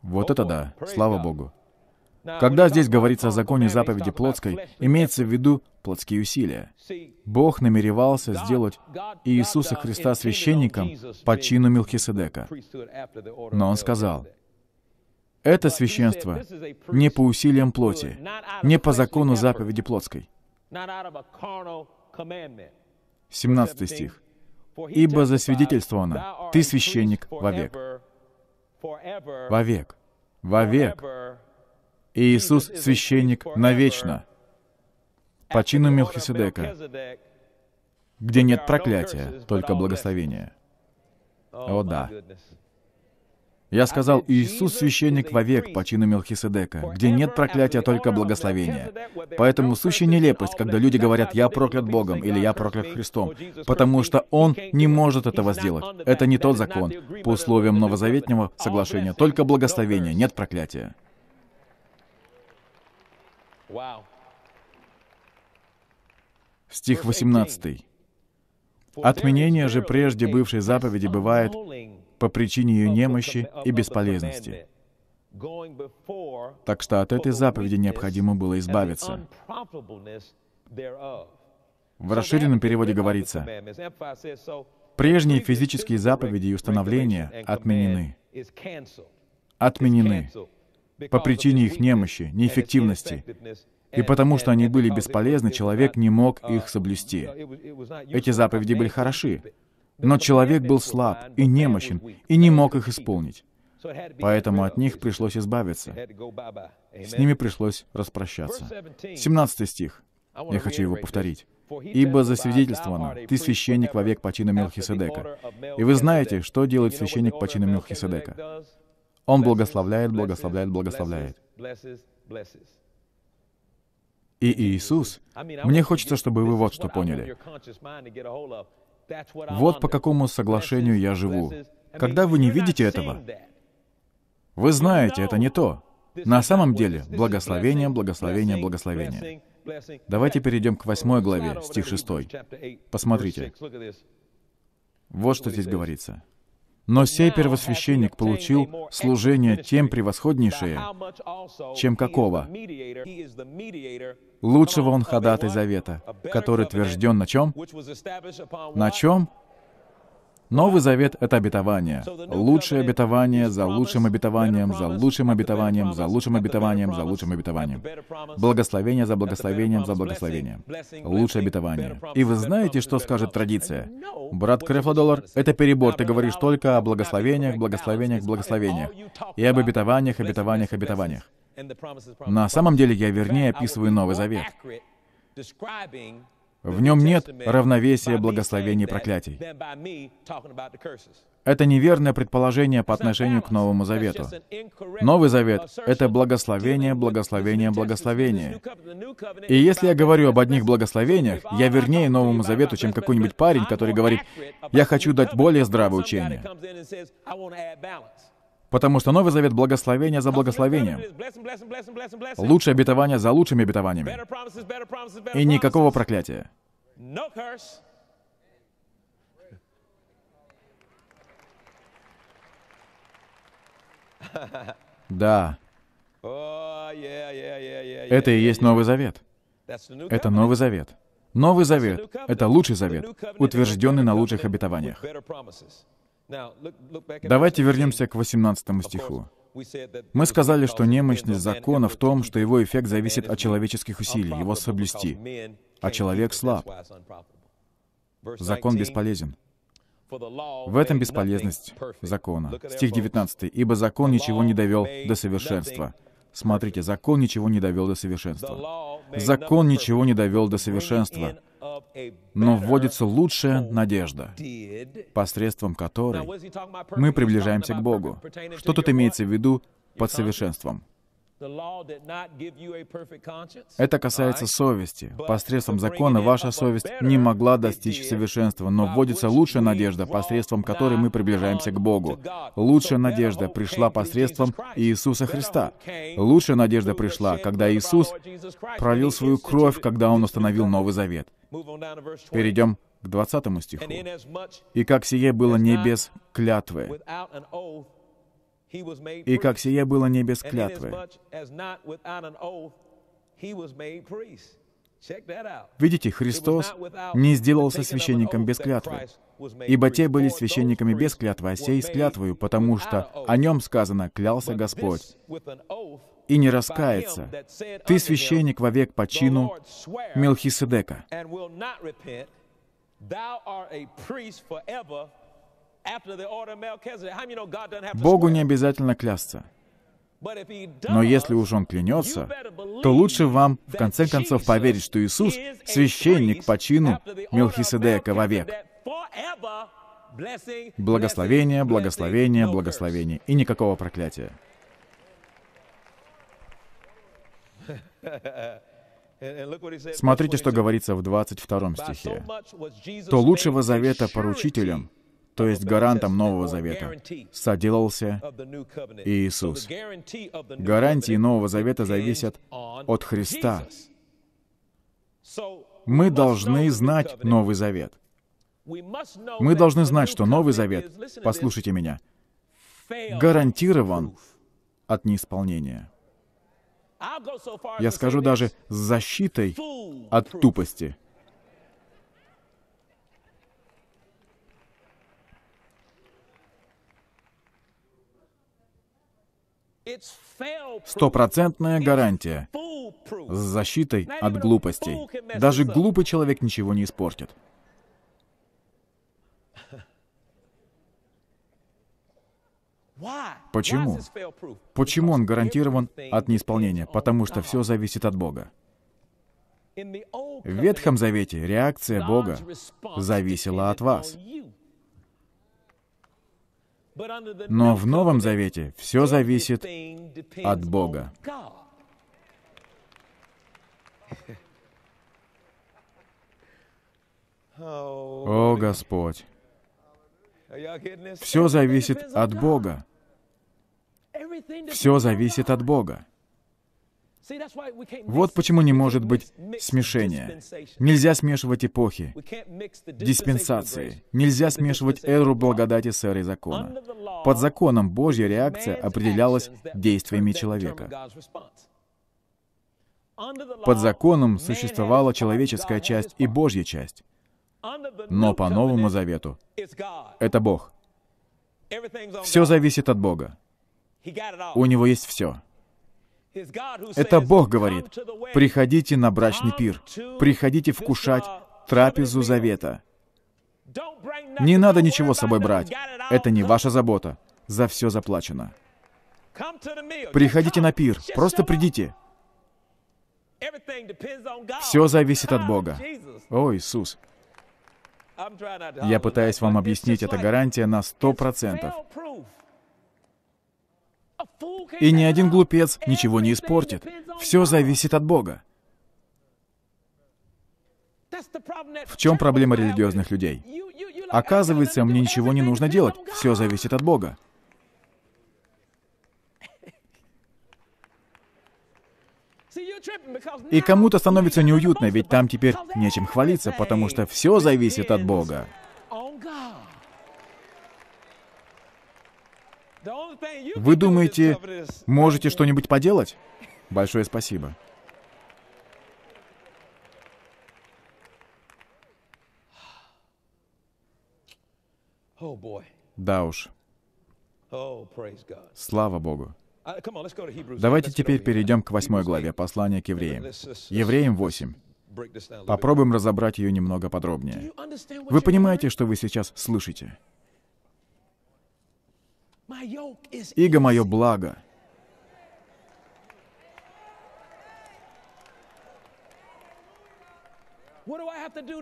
Вот это да, слава Богу. Когда здесь говорится о законе заповеди плотской, имеется в виду плотские усилия. Бог намеревался сделать Иисуса Христа священником по чину Милхиседека. Но Он сказал, это священство не по усилиям плоти, не по закону заповеди плотской. 17 стих. «Ибо засвидетельствовано, ты священник вовек» вовек, вовек. И Иисус — священник навечно, по чину Мелхиседека, где нет проклятия, только благословения. О да. Я сказал, Иисус священник вовек по чину Мелхиседека, где нет проклятия, только благословения. Поэтому сущая нелепость, когда люди говорят «я проклят Богом» или «я проклят Христом», потому что Он не может этого сделать. Это не тот закон. По условиям новозаветнего соглашения только благословение, нет проклятия. Стих 18. Отменение же прежде бывшей заповеди бывает по причине ее немощи и бесполезности. Так что от этой заповеди необходимо было избавиться. В расширенном переводе говорится, прежние физические заповеди и установления отменены. Отменены по причине их немощи, неэффективности. И потому что они были бесполезны, человек не мог их соблюсти. Эти заповеди были хороши, но человек был слаб и немощен, и не мог их исполнить. Поэтому от них пришлось избавиться. С ними пришлось распрощаться. 17 стих. Я хочу его повторить. «Ибо засвидетельствовано, ты священник вовек по чину Мелхиседека». И вы знаете, что делает священник по чину Мелхиседека? Он благословляет, благословляет, благословляет. И Иисус, мне хочется, чтобы вы вот что поняли. Вот по какому соглашению я живу. Когда вы не видите этого, вы знаете, это не то. На самом деле, благословение, благословение, благословение. Давайте перейдем к восьмой главе, стих 6. Посмотрите. Вот что здесь говорится. Но сей первосвященник получил служение тем превосходнейшее, чем какого? Лучшего он ходатай завета, который твержден на чем? На чем? Новый Завет — это обетование. Лучшее обетование за лучшим обетованием, за лучшим обетованием, за лучшим обетованием, за лучшим обетованием. Благословение за благословением, за благословением. Лучшее обетование. И вы знаете, что скажет традиция? Брат Крефлодоллар, это перебор. Ты говоришь только о благословениях, благословениях, благословениях. И об обетованиях, обетованиях, обетованиях. На самом деле я вернее описываю Новый Завет. В нем нет равновесия благословений и проклятий. Это неверное предположение по отношению к Новому Завету. Новый Завет — это благословение, благословение, благословение. И если я говорю об одних благословениях, я вернее Новому Завету, чем какой-нибудь парень, который говорит, «Я хочу дать более здравое учение». Потому что Новый Завет — благословение за благословением. Лучшее обетование за лучшими обетованиями. И никакого проклятия. Да. Это и есть Новый Завет. Это Новый Завет. Новый Завет — это лучший завет, утвержденный на лучших обетованиях. Давайте вернемся к 18 стиху. Мы сказали, что немощность закона в том, что его эффект зависит от человеческих усилий, его соблюсти, а человек слаб. Закон бесполезен. В этом бесполезность закона. Стих 19. «Ибо закон ничего не довел до совершенства». Смотрите, закон ничего не довел до совершенства. Закон ничего не довел до совершенства но вводится лучшая надежда, посредством которой мы приближаемся к Богу. Что тут имеется в виду под совершенством? Это касается совести. Посредством закона ваша совесть не могла достичь совершенства, но вводится лучшая надежда, посредством которой мы приближаемся к Богу. Лучшая надежда пришла посредством Иисуса Христа. Лучшая надежда пришла, когда Иисус пролил свою кровь, когда Он установил Новый Завет. Перейдем к 20 стиху. «И как сие было не без клятвы, и как сие было не без клятвы». Видите, Христос не сделался священником без клятвы, ибо те были священниками без клятвы, а сей с клятвою, потому что о нем сказано «клялся Господь» и не раскается. Ты священник вовек по чину Мелхиседека. Богу не обязательно клясться. Но если уж он клянется, то лучше вам, в конце концов, поверить, что Иисус — священник по чину Мелхиседека вовек. Благословение, благословение, благословение. И никакого проклятия. Смотрите, что говорится в 22 стихе. «То лучшего завета поручителем, то есть гарантом Нового Завета, соделался Иисус. Гарантии Нового Завета зависят от Христа. Мы должны знать Новый Завет. Мы должны знать, что Новый Завет, послушайте меня, гарантирован от неисполнения. Я скажу даже с защитой от тупости. Стопроцентная гарантия с защитой от глупостей. Даже глупый человек ничего не испортит. Почему? Почему он гарантирован от неисполнения? Потому что все зависит от Бога. В Ветхом Завете реакция Бога зависела от вас. Но в Новом Завете все зависит от Бога. О, Господь! Все зависит от Бога. Все зависит от Бога. Вот почему не может быть смешения. Нельзя смешивать эпохи, диспенсации. Нельзя смешивать эру благодати с эрой закона. Под законом Божья реакция определялась действиями человека. Под законом существовала человеческая часть и Божья часть. Но по Новому Завету это Бог. Все зависит от Бога. У Него есть все. Это Бог говорит, приходите на брачный пир, приходите вкушать трапезу завета. Не надо ничего с собой брать. Это не ваша забота. За все заплачено. Приходите на пир. Просто придите. Все зависит от Бога. О, Иисус. Я пытаюсь вам объяснить, это гарантия на сто процентов. И ни один глупец ничего не испортит. Все зависит от Бога. В чем проблема религиозных людей? Оказывается, мне ничего не нужно делать. Все зависит от Бога. И кому-то становится неуютно, ведь там теперь нечем хвалиться, потому что все зависит от Бога. Вы думаете, можете что-нибудь поделать? Большое спасибо. Да уж. Слава Богу. Давайте теперь перейдем к восьмой главе послания к евреям. Евреям 8. Попробуем разобрать ее немного подробнее. Вы понимаете, что вы сейчас слышите? Иго мое благо.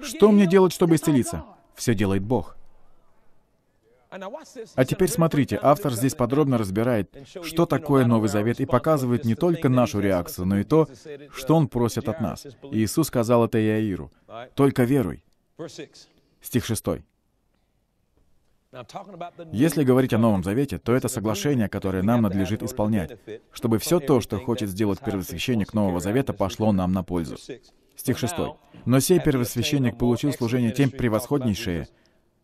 Что мне делать, чтобы исцелиться? Все делает Бог. А теперь смотрите, автор здесь подробно разбирает, что такое Новый Завет, и показывает не только нашу реакцию, но и то, что он просит от нас. Иисус сказал это Иаиру. «Только веруй». Стих 6. Если говорить о Новом Завете, то это соглашение, которое нам надлежит исполнять, чтобы все то, что хочет сделать первосвященник Нового Завета, пошло нам на пользу. Стих 6. «Но сей первосвященник получил служение тем превосходнейшее,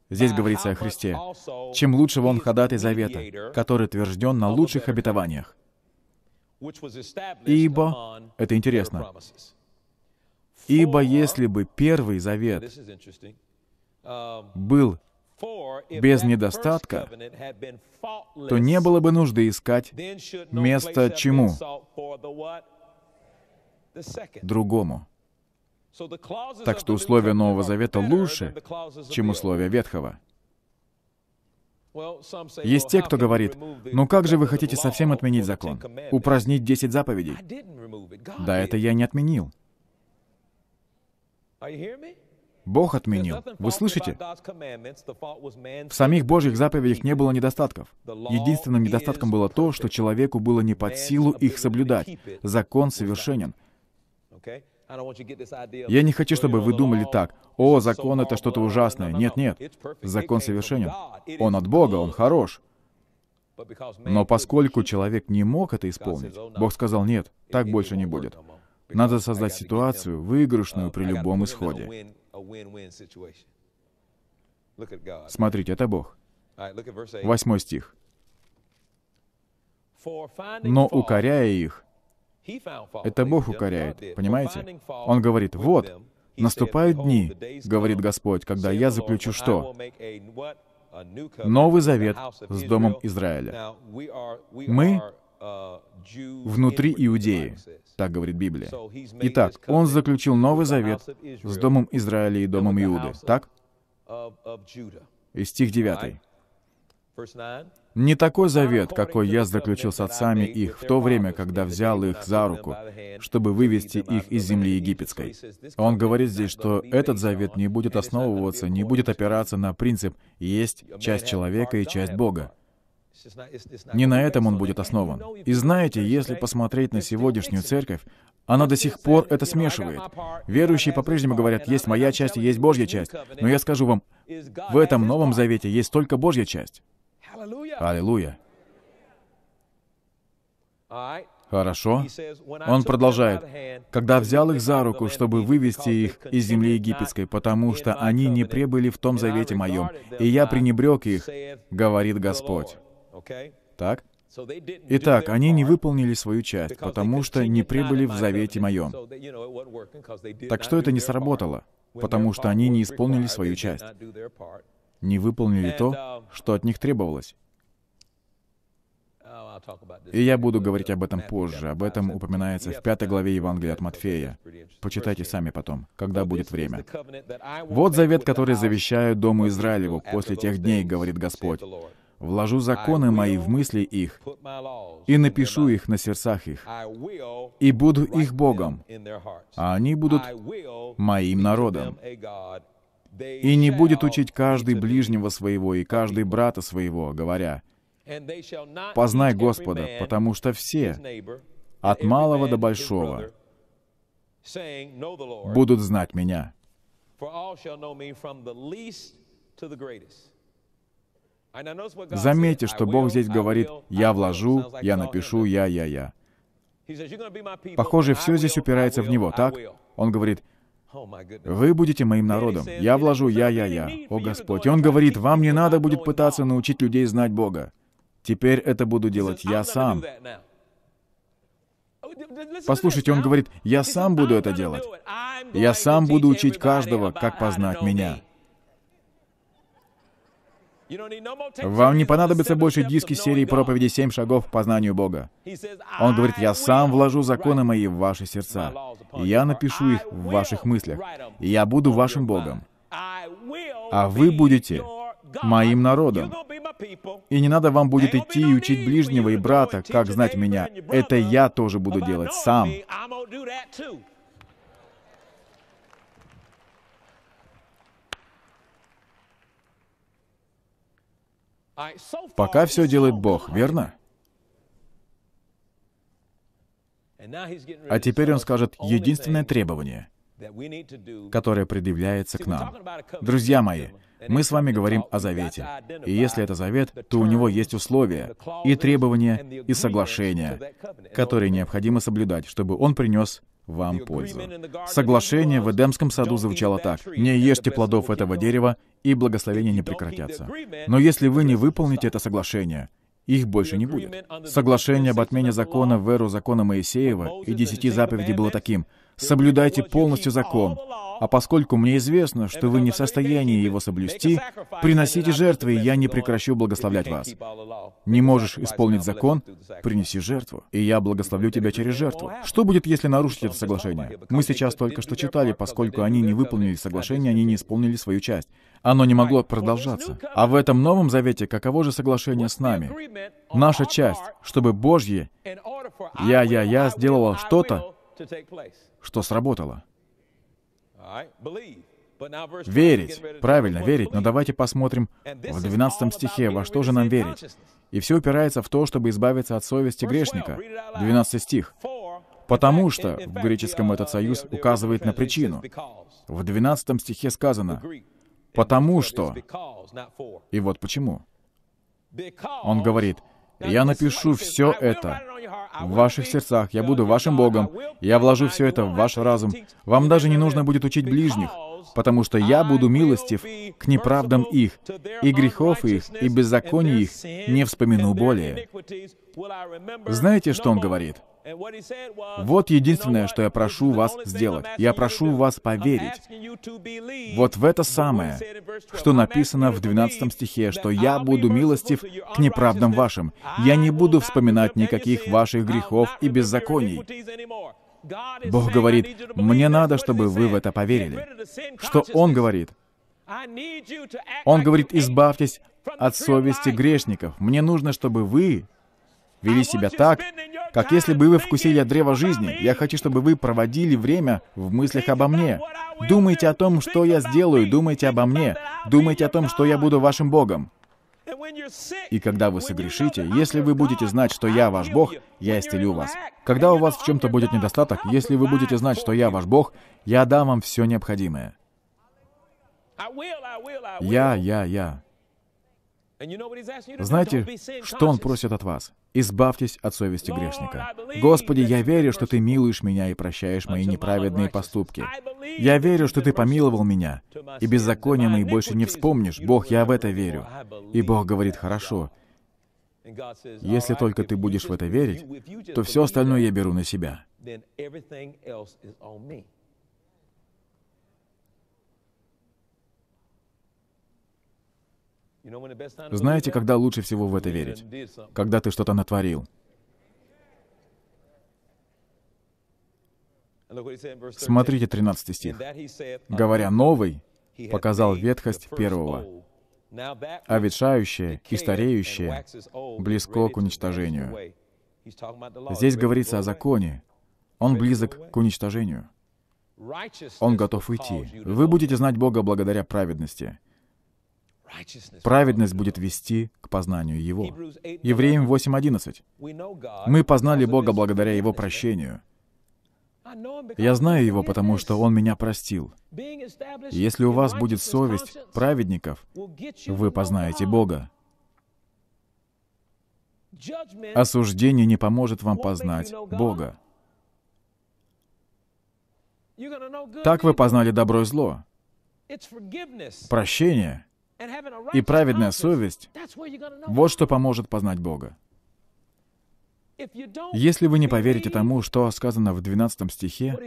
Здесь говорится о Христе. Чем лучшего он ходатай завета, который утвержден на лучших обетованиях. Ибо, это интересно, ибо если бы Первый Завет был без недостатка, то не было бы нужды искать место чему? Другому. Так что условия Нового Завета лучше, чем условия Ветхого. Есть те, кто говорит, ну как же вы хотите совсем отменить закон? Упразднить 10 заповедей? Да, это я не отменил. Бог отменил. Вы слышите? В самих Божьих заповедях не было недостатков. Единственным недостатком было то, что человеку было не под силу их соблюдать. Закон совершенен. Я не хочу, чтобы вы думали так. О, закон — это что-то ужасное. Нет, нет. Закон совершенен. Он от Бога, он хорош. Но поскольку человек не мог это исполнить, Бог сказал, нет, так больше не будет. Надо создать ситуацию, выигрышную при любом исходе. Смотрите, это Бог. Восьмой стих. Но укоряя их, это Бог укоряет, понимаете? Он говорит, вот, наступают дни, говорит Господь, когда я заключу что? Новый завет с Домом Израиля. Мы внутри Иудеи, так говорит Библия. Итак, он заключил Новый Завет с Домом Израиля и Домом Иуды, так? И стих 9. Не такой завет, какой я заключил с отцами их в то время, когда взял их за руку, чтобы вывести их из земли египетской. Он говорит здесь, что этот завет не будет основываться, не будет опираться на принцип «есть часть человека и часть Бога». Не на этом он будет основан. И знаете, если посмотреть на сегодняшнюю церковь, она до сих пор это смешивает. Верующие по-прежнему говорят, есть моя часть и есть Божья часть. Но я скажу вам, в этом Новом Завете есть только Божья часть. Аллилуйя. Хорошо. Он продолжает. «Когда взял их за руку, чтобы вывести их из земли египетской, потому что они не пребыли в том завете моем, и я пренебрег их, говорит Господь». Так? Итак, они не выполнили свою часть, потому что не прибыли в завете моем. Так что это не сработало, потому что они не исполнили свою часть не выполнили то, что от них требовалось. И я буду говорить об этом позже. Об этом упоминается в пятой главе Евангелия от Матфея. Почитайте сами потом, когда будет время. «Вот завет, который завещаю Дому Израилеву после тех дней, — говорит Господь, — вложу законы мои в мысли их и напишу их на сердцах их, и буду их Богом, а они будут моим народом. И не будет учить каждый ближнего своего и каждый брата своего, говоря, «Познай Господа, потому что все, от малого до большого, будут знать Меня». Заметьте, что Бог здесь говорит «я вложу», «я напишу», «я, я, я». Похоже, все здесь упирается в Него, так? Он говорит вы будете моим народом. Я вложу я, я, я. О Господь. И Он говорит, вам не надо будет пытаться научить людей знать Бога. Теперь это буду делать я сам. Послушайте, он говорит, я сам буду это делать. Я сам буду учить каждого, как познать меня. Вам не понадобится больше диски серии проповеди «Семь шагов к познанию Бога». Он говорит, «Я сам вложу законы мои в ваши сердца, я напишу их в ваших мыслях, я буду вашим Богом, а вы будете моим народом. И не надо вам будет идти и учить ближнего и брата, как знать меня. Это я тоже буду делать сам. Пока все делает Бог, верно? А теперь он скажет единственное требование, которое предъявляется к нам. Друзья мои, мы с вами говорим о завете. И если это завет, то у него есть условия, и требования, и соглашения, которые необходимо соблюдать, чтобы он принес вам пользу. Соглашение в Эдемском саду звучало так. «Не ешьте плодов этого дерева, и благословения не прекратятся». Но если вы не выполните это соглашение, их больше не будет. Соглашение об отмене закона в эру закона Моисеева и десяти заповедей было таким — соблюдайте полностью закон. А поскольку мне известно, что вы не в состоянии его соблюсти, приносите жертвы, и я не прекращу благословлять вас. Не можешь исполнить закон, принеси жертву, и я благословлю тебя через жертву. Что будет, если нарушить это соглашение? Мы сейчас только что читали, поскольку они не выполнили соглашение, они не исполнили свою часть. Оно не могло продолжаться. А в этом Новом Завете каково же соглашение с нами? Наша часть, чтобы Божье «Я-я-я» сделала что-то, что сработало. Верить. Правильно, верить. Но давайте посмотрим в 12 стихе, во что же нам верить. И все упирается в то, чтобы избавиться от совести грешника. 12 стих. Потому что, в греческом этот союз указывает на причину. В 12 стихе сказано, потому что. И вот почему. Он говорит, я напишу все это в ваших сердцах, я буду вашим Богом, я вложу все это в ваш разум. Вам даже не нужно будет учить ближних. Потому что я буду милостив к неправдам их, и грехов их, и беззаконий их не вспомину более». Знаете, что он говорит? Вот единственное, что я прошу вас сделать. Я прошу вас поверить. Вот в это самое, что написано в 12 стихе, что «Я буду милостив к неправдам вашим. Я не буду вспоминать никаких ваших грехов и беззаконий». Бог говорит, мне надо, чтобы вы в это поверили. Что Он говорит? Он говорит, избавьтесь от совести грешников. Мне нужно, чтобы вы вели себя так, как если бы вы вкусили от древа жизни. Я хочу, чтобы вы проводили время в мыслях обо мне. Думайте о том, что я сделаю, думайте обо мне. Думайте о том, что я буду вашим Богом. И когда вы согрешите, если вы будете знать, что я ваш Бог, я исцелю вас. Когда у вас в чем-то будет недостаток, если вы будете знать, что я ваш Бог, я дам вам все необходимое. Я, я, я. Знаете, что Он просит от вас? Избавьтесь от совести грешника. Господи, я верю, что Ты милуешь меня и прощаешь мои неправедные поступки. Я верю, что Ты помиловал меня, и беззакония мои больше не вспомнишь. Бог, я в это верю. И Бог говорит, хорошо. Если только ты будешь в это верить, то все остальное я беру на себя. Знаете, когда лучше всего в это верить? Когда ты что-то натворил. Смотрите 13 стих. «Говоря новый, показал ветхость первого, а ветшающее и стареющее близко к уничтожению». Здесь говорится о законе. Он близок к уничтожению. Он готов уйти. Вы будете знать Бога благодаря праведности. Праведность будет вести к познанию Его. Евреям 8.11. Мы познали Бога благодаря Его прощению. Я знаю Его, потому что Он меня простил. Если у вас будет совесть праведников, вы познаете Бога. Осуждение не поможет вам познать Бога. Так вы познали добро и зло. Прощение и праведная совесть — вот что поможет познать Бога. Если вы не поверите тому, что сказано в 12 стихе,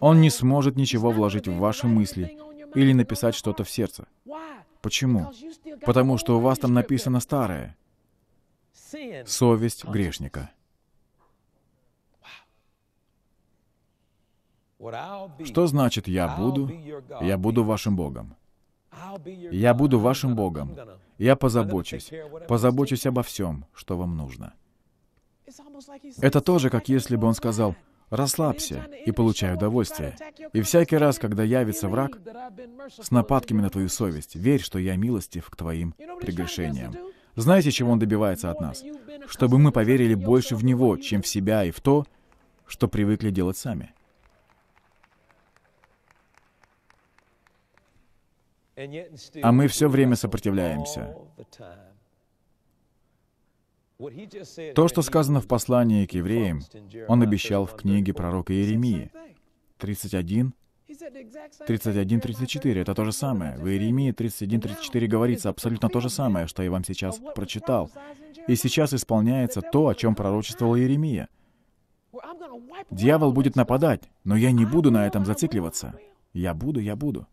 Он не сможет ничего вложить в ваши мысли или написать что-то в сердце. Почему? Потому что у вас там написано старое. Совесть грешника. Что значит «я буду»? Я буду вашим Богом. Я буду вашим Богом. Я позабочусь. Позабочусь обо всем, что вам нужно. Это тоже, как если бы он сказал, «Расслабься и получай удовольствие». И всякий раз, когда явится враг с нападками на твою совесть, верь, что я милостив к твоим прегрешениям. Знаете, чего он добивается от нас? Чтобы мы поверили больше в Него, чем в себя и в то, что привыкли делать сами. А мы все время сопротивляемся. То, что сказано в послании к евреям, он обещал в книге пророка Иеремии. 31, 31, 34. Это то же самое. В Иеремии 31, 34 говорится абсолютно то же самое, что я вам сейчас прочитал. И сейчас исполняется то, о чем пророчествовал Иеремия. Дьявол будет нападать, но я не буду на этом зацикливаться. Я буду, я буду.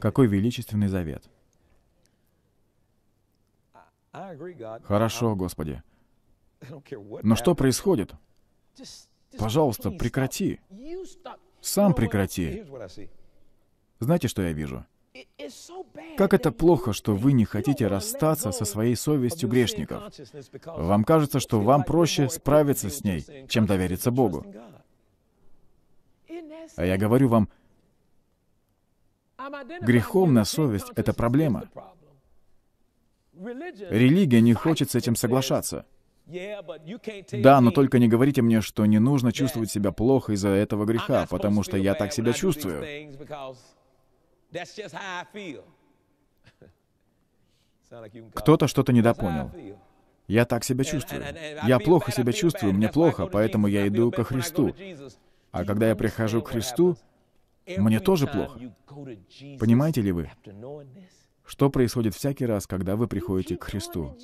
Какой величественный завет. Хорошо, Господи. Но что происходит? Пожалуйста, прекрати. Сам прекрати. Знаете, что я вижу? Как это плохо, что вы не хотите расстаться со своей совестью грешников. Вам кажется, что вам проще справиться с ней, чем довериться Богу. А я говорю вам, Греховная совесть — это проблема. Религия не хочет с этим соглашаться. Да, но только не говорите мне, что не нужно чувствовать себя плохо из-за этого греха, потому что я так себя чувствую. Кто-то что-то недопонял. Я так себя чувствую. Я плохо себя чувствую, мне плохо, поэтому я иду ко Христу. А когда я прихожу к Христу, Мне тоже плохо. Понимаете ли вы, что происходит всякий раз, когда вы приходите к Христу?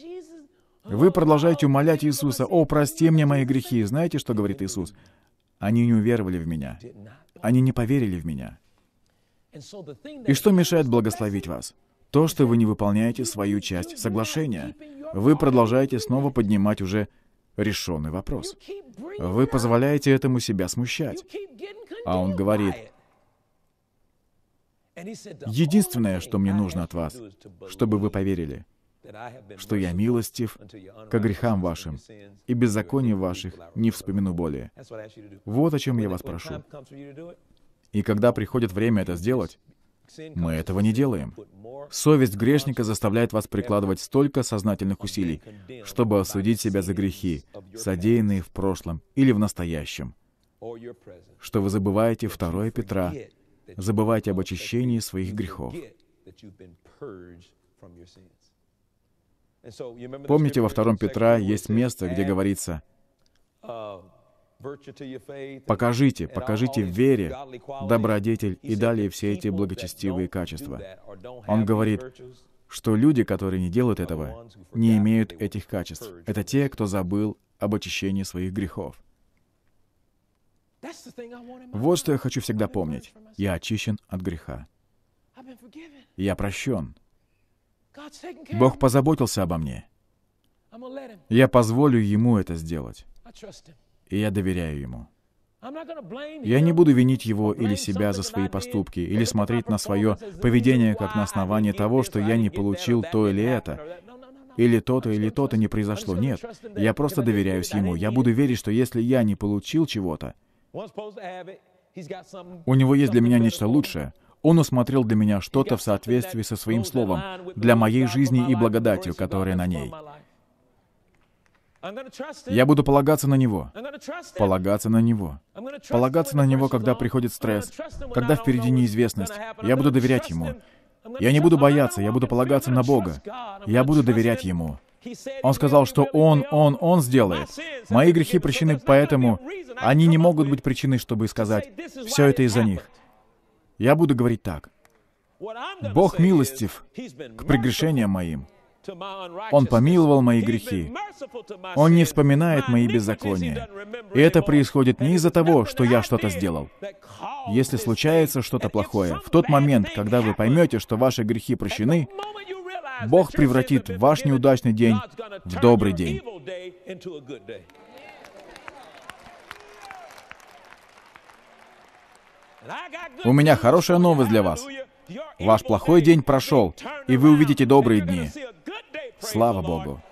Вы продолжаете умолять Иисуса, «О, прости мне мои грехи». Знаете, что говорит Иисус? Они не уверовали в Меня. Они не поверили в Меня. И что мешает благословить вас? То, что вы не выполняете свою часть соглашения. Вы продолжаете снова поднимать уже решенный вопрос. Вы позволяете этому себя смущать. А он говорит, единственное, что мне нужно от вас, чтобы вы поверили, что я милостив к грехам вашим, и беззаконие ваших не вспомину более. Вот о чем я вас прошу. И когда приходит время это сделать, мы этого не делаем. Совесть грешника заставляет вас прикладывать столько сознательных усилий, чтобы осудить себя за грехи, содеянные в прошлом или в настоящем, что вы забываете 2 Петра, забывайте об очищении своих грехов. Помните, во 2 Петра есть место, где говорится, Покажите, покажите в вере, добродетель и далее все эти благочестивые качества. Он говорит, что люди, которые не делают этого, не имеют этих качеств. Это те, кто забыл об очищении своих грехов. Вот что я хочу всегда помнить. Я очищен от греха. Я прощен. Бог позаботился обо мне. Я позволю Ему это сделать. И я доверяю Ему. Я не буду винить его или себя за свои поступки, или смотреть на свое поведение как на основании того, что я не получил то или это, или то-то или то-то не произошло. Нет, я просто доверяюсь ему. Я буду верить, что если я не получил чего-то, у него есть для меня нечто лучшее. Он усмотрел для меня что-то в соответствии со своим словом, для моей жизни и благодатью, которая на ней. Я буду полагаться на Него. Полагаться на Него. Полагаться на Него, когда приходит стресс, когда впереди неизвестность. Я буду доверять Ему. Я не буду бояться, я буду полагаться на Бога. Я буду доверять Ему. Он сказал, что Он, Он, Он сделает. Мои грехи причины поэтому... Они не могут быть причиной, чтобы сказать, все это из-за них. Я буду говорить так. Бог милостив к прегрешениям моим. Он помиловал мои грехи. Он не вспоминает мои беззакония. И это происходит не из-за того, что я что-то сделал. Если случается что-то плохое, в тот момент, когда вы поймете, что ваши грехи прощены, Бог превратит ваш неудачный день в добрый день. У меня хорошая новость для вас. Ваш плохой день прошел, и вы увидите добрые дни. Слава Богу!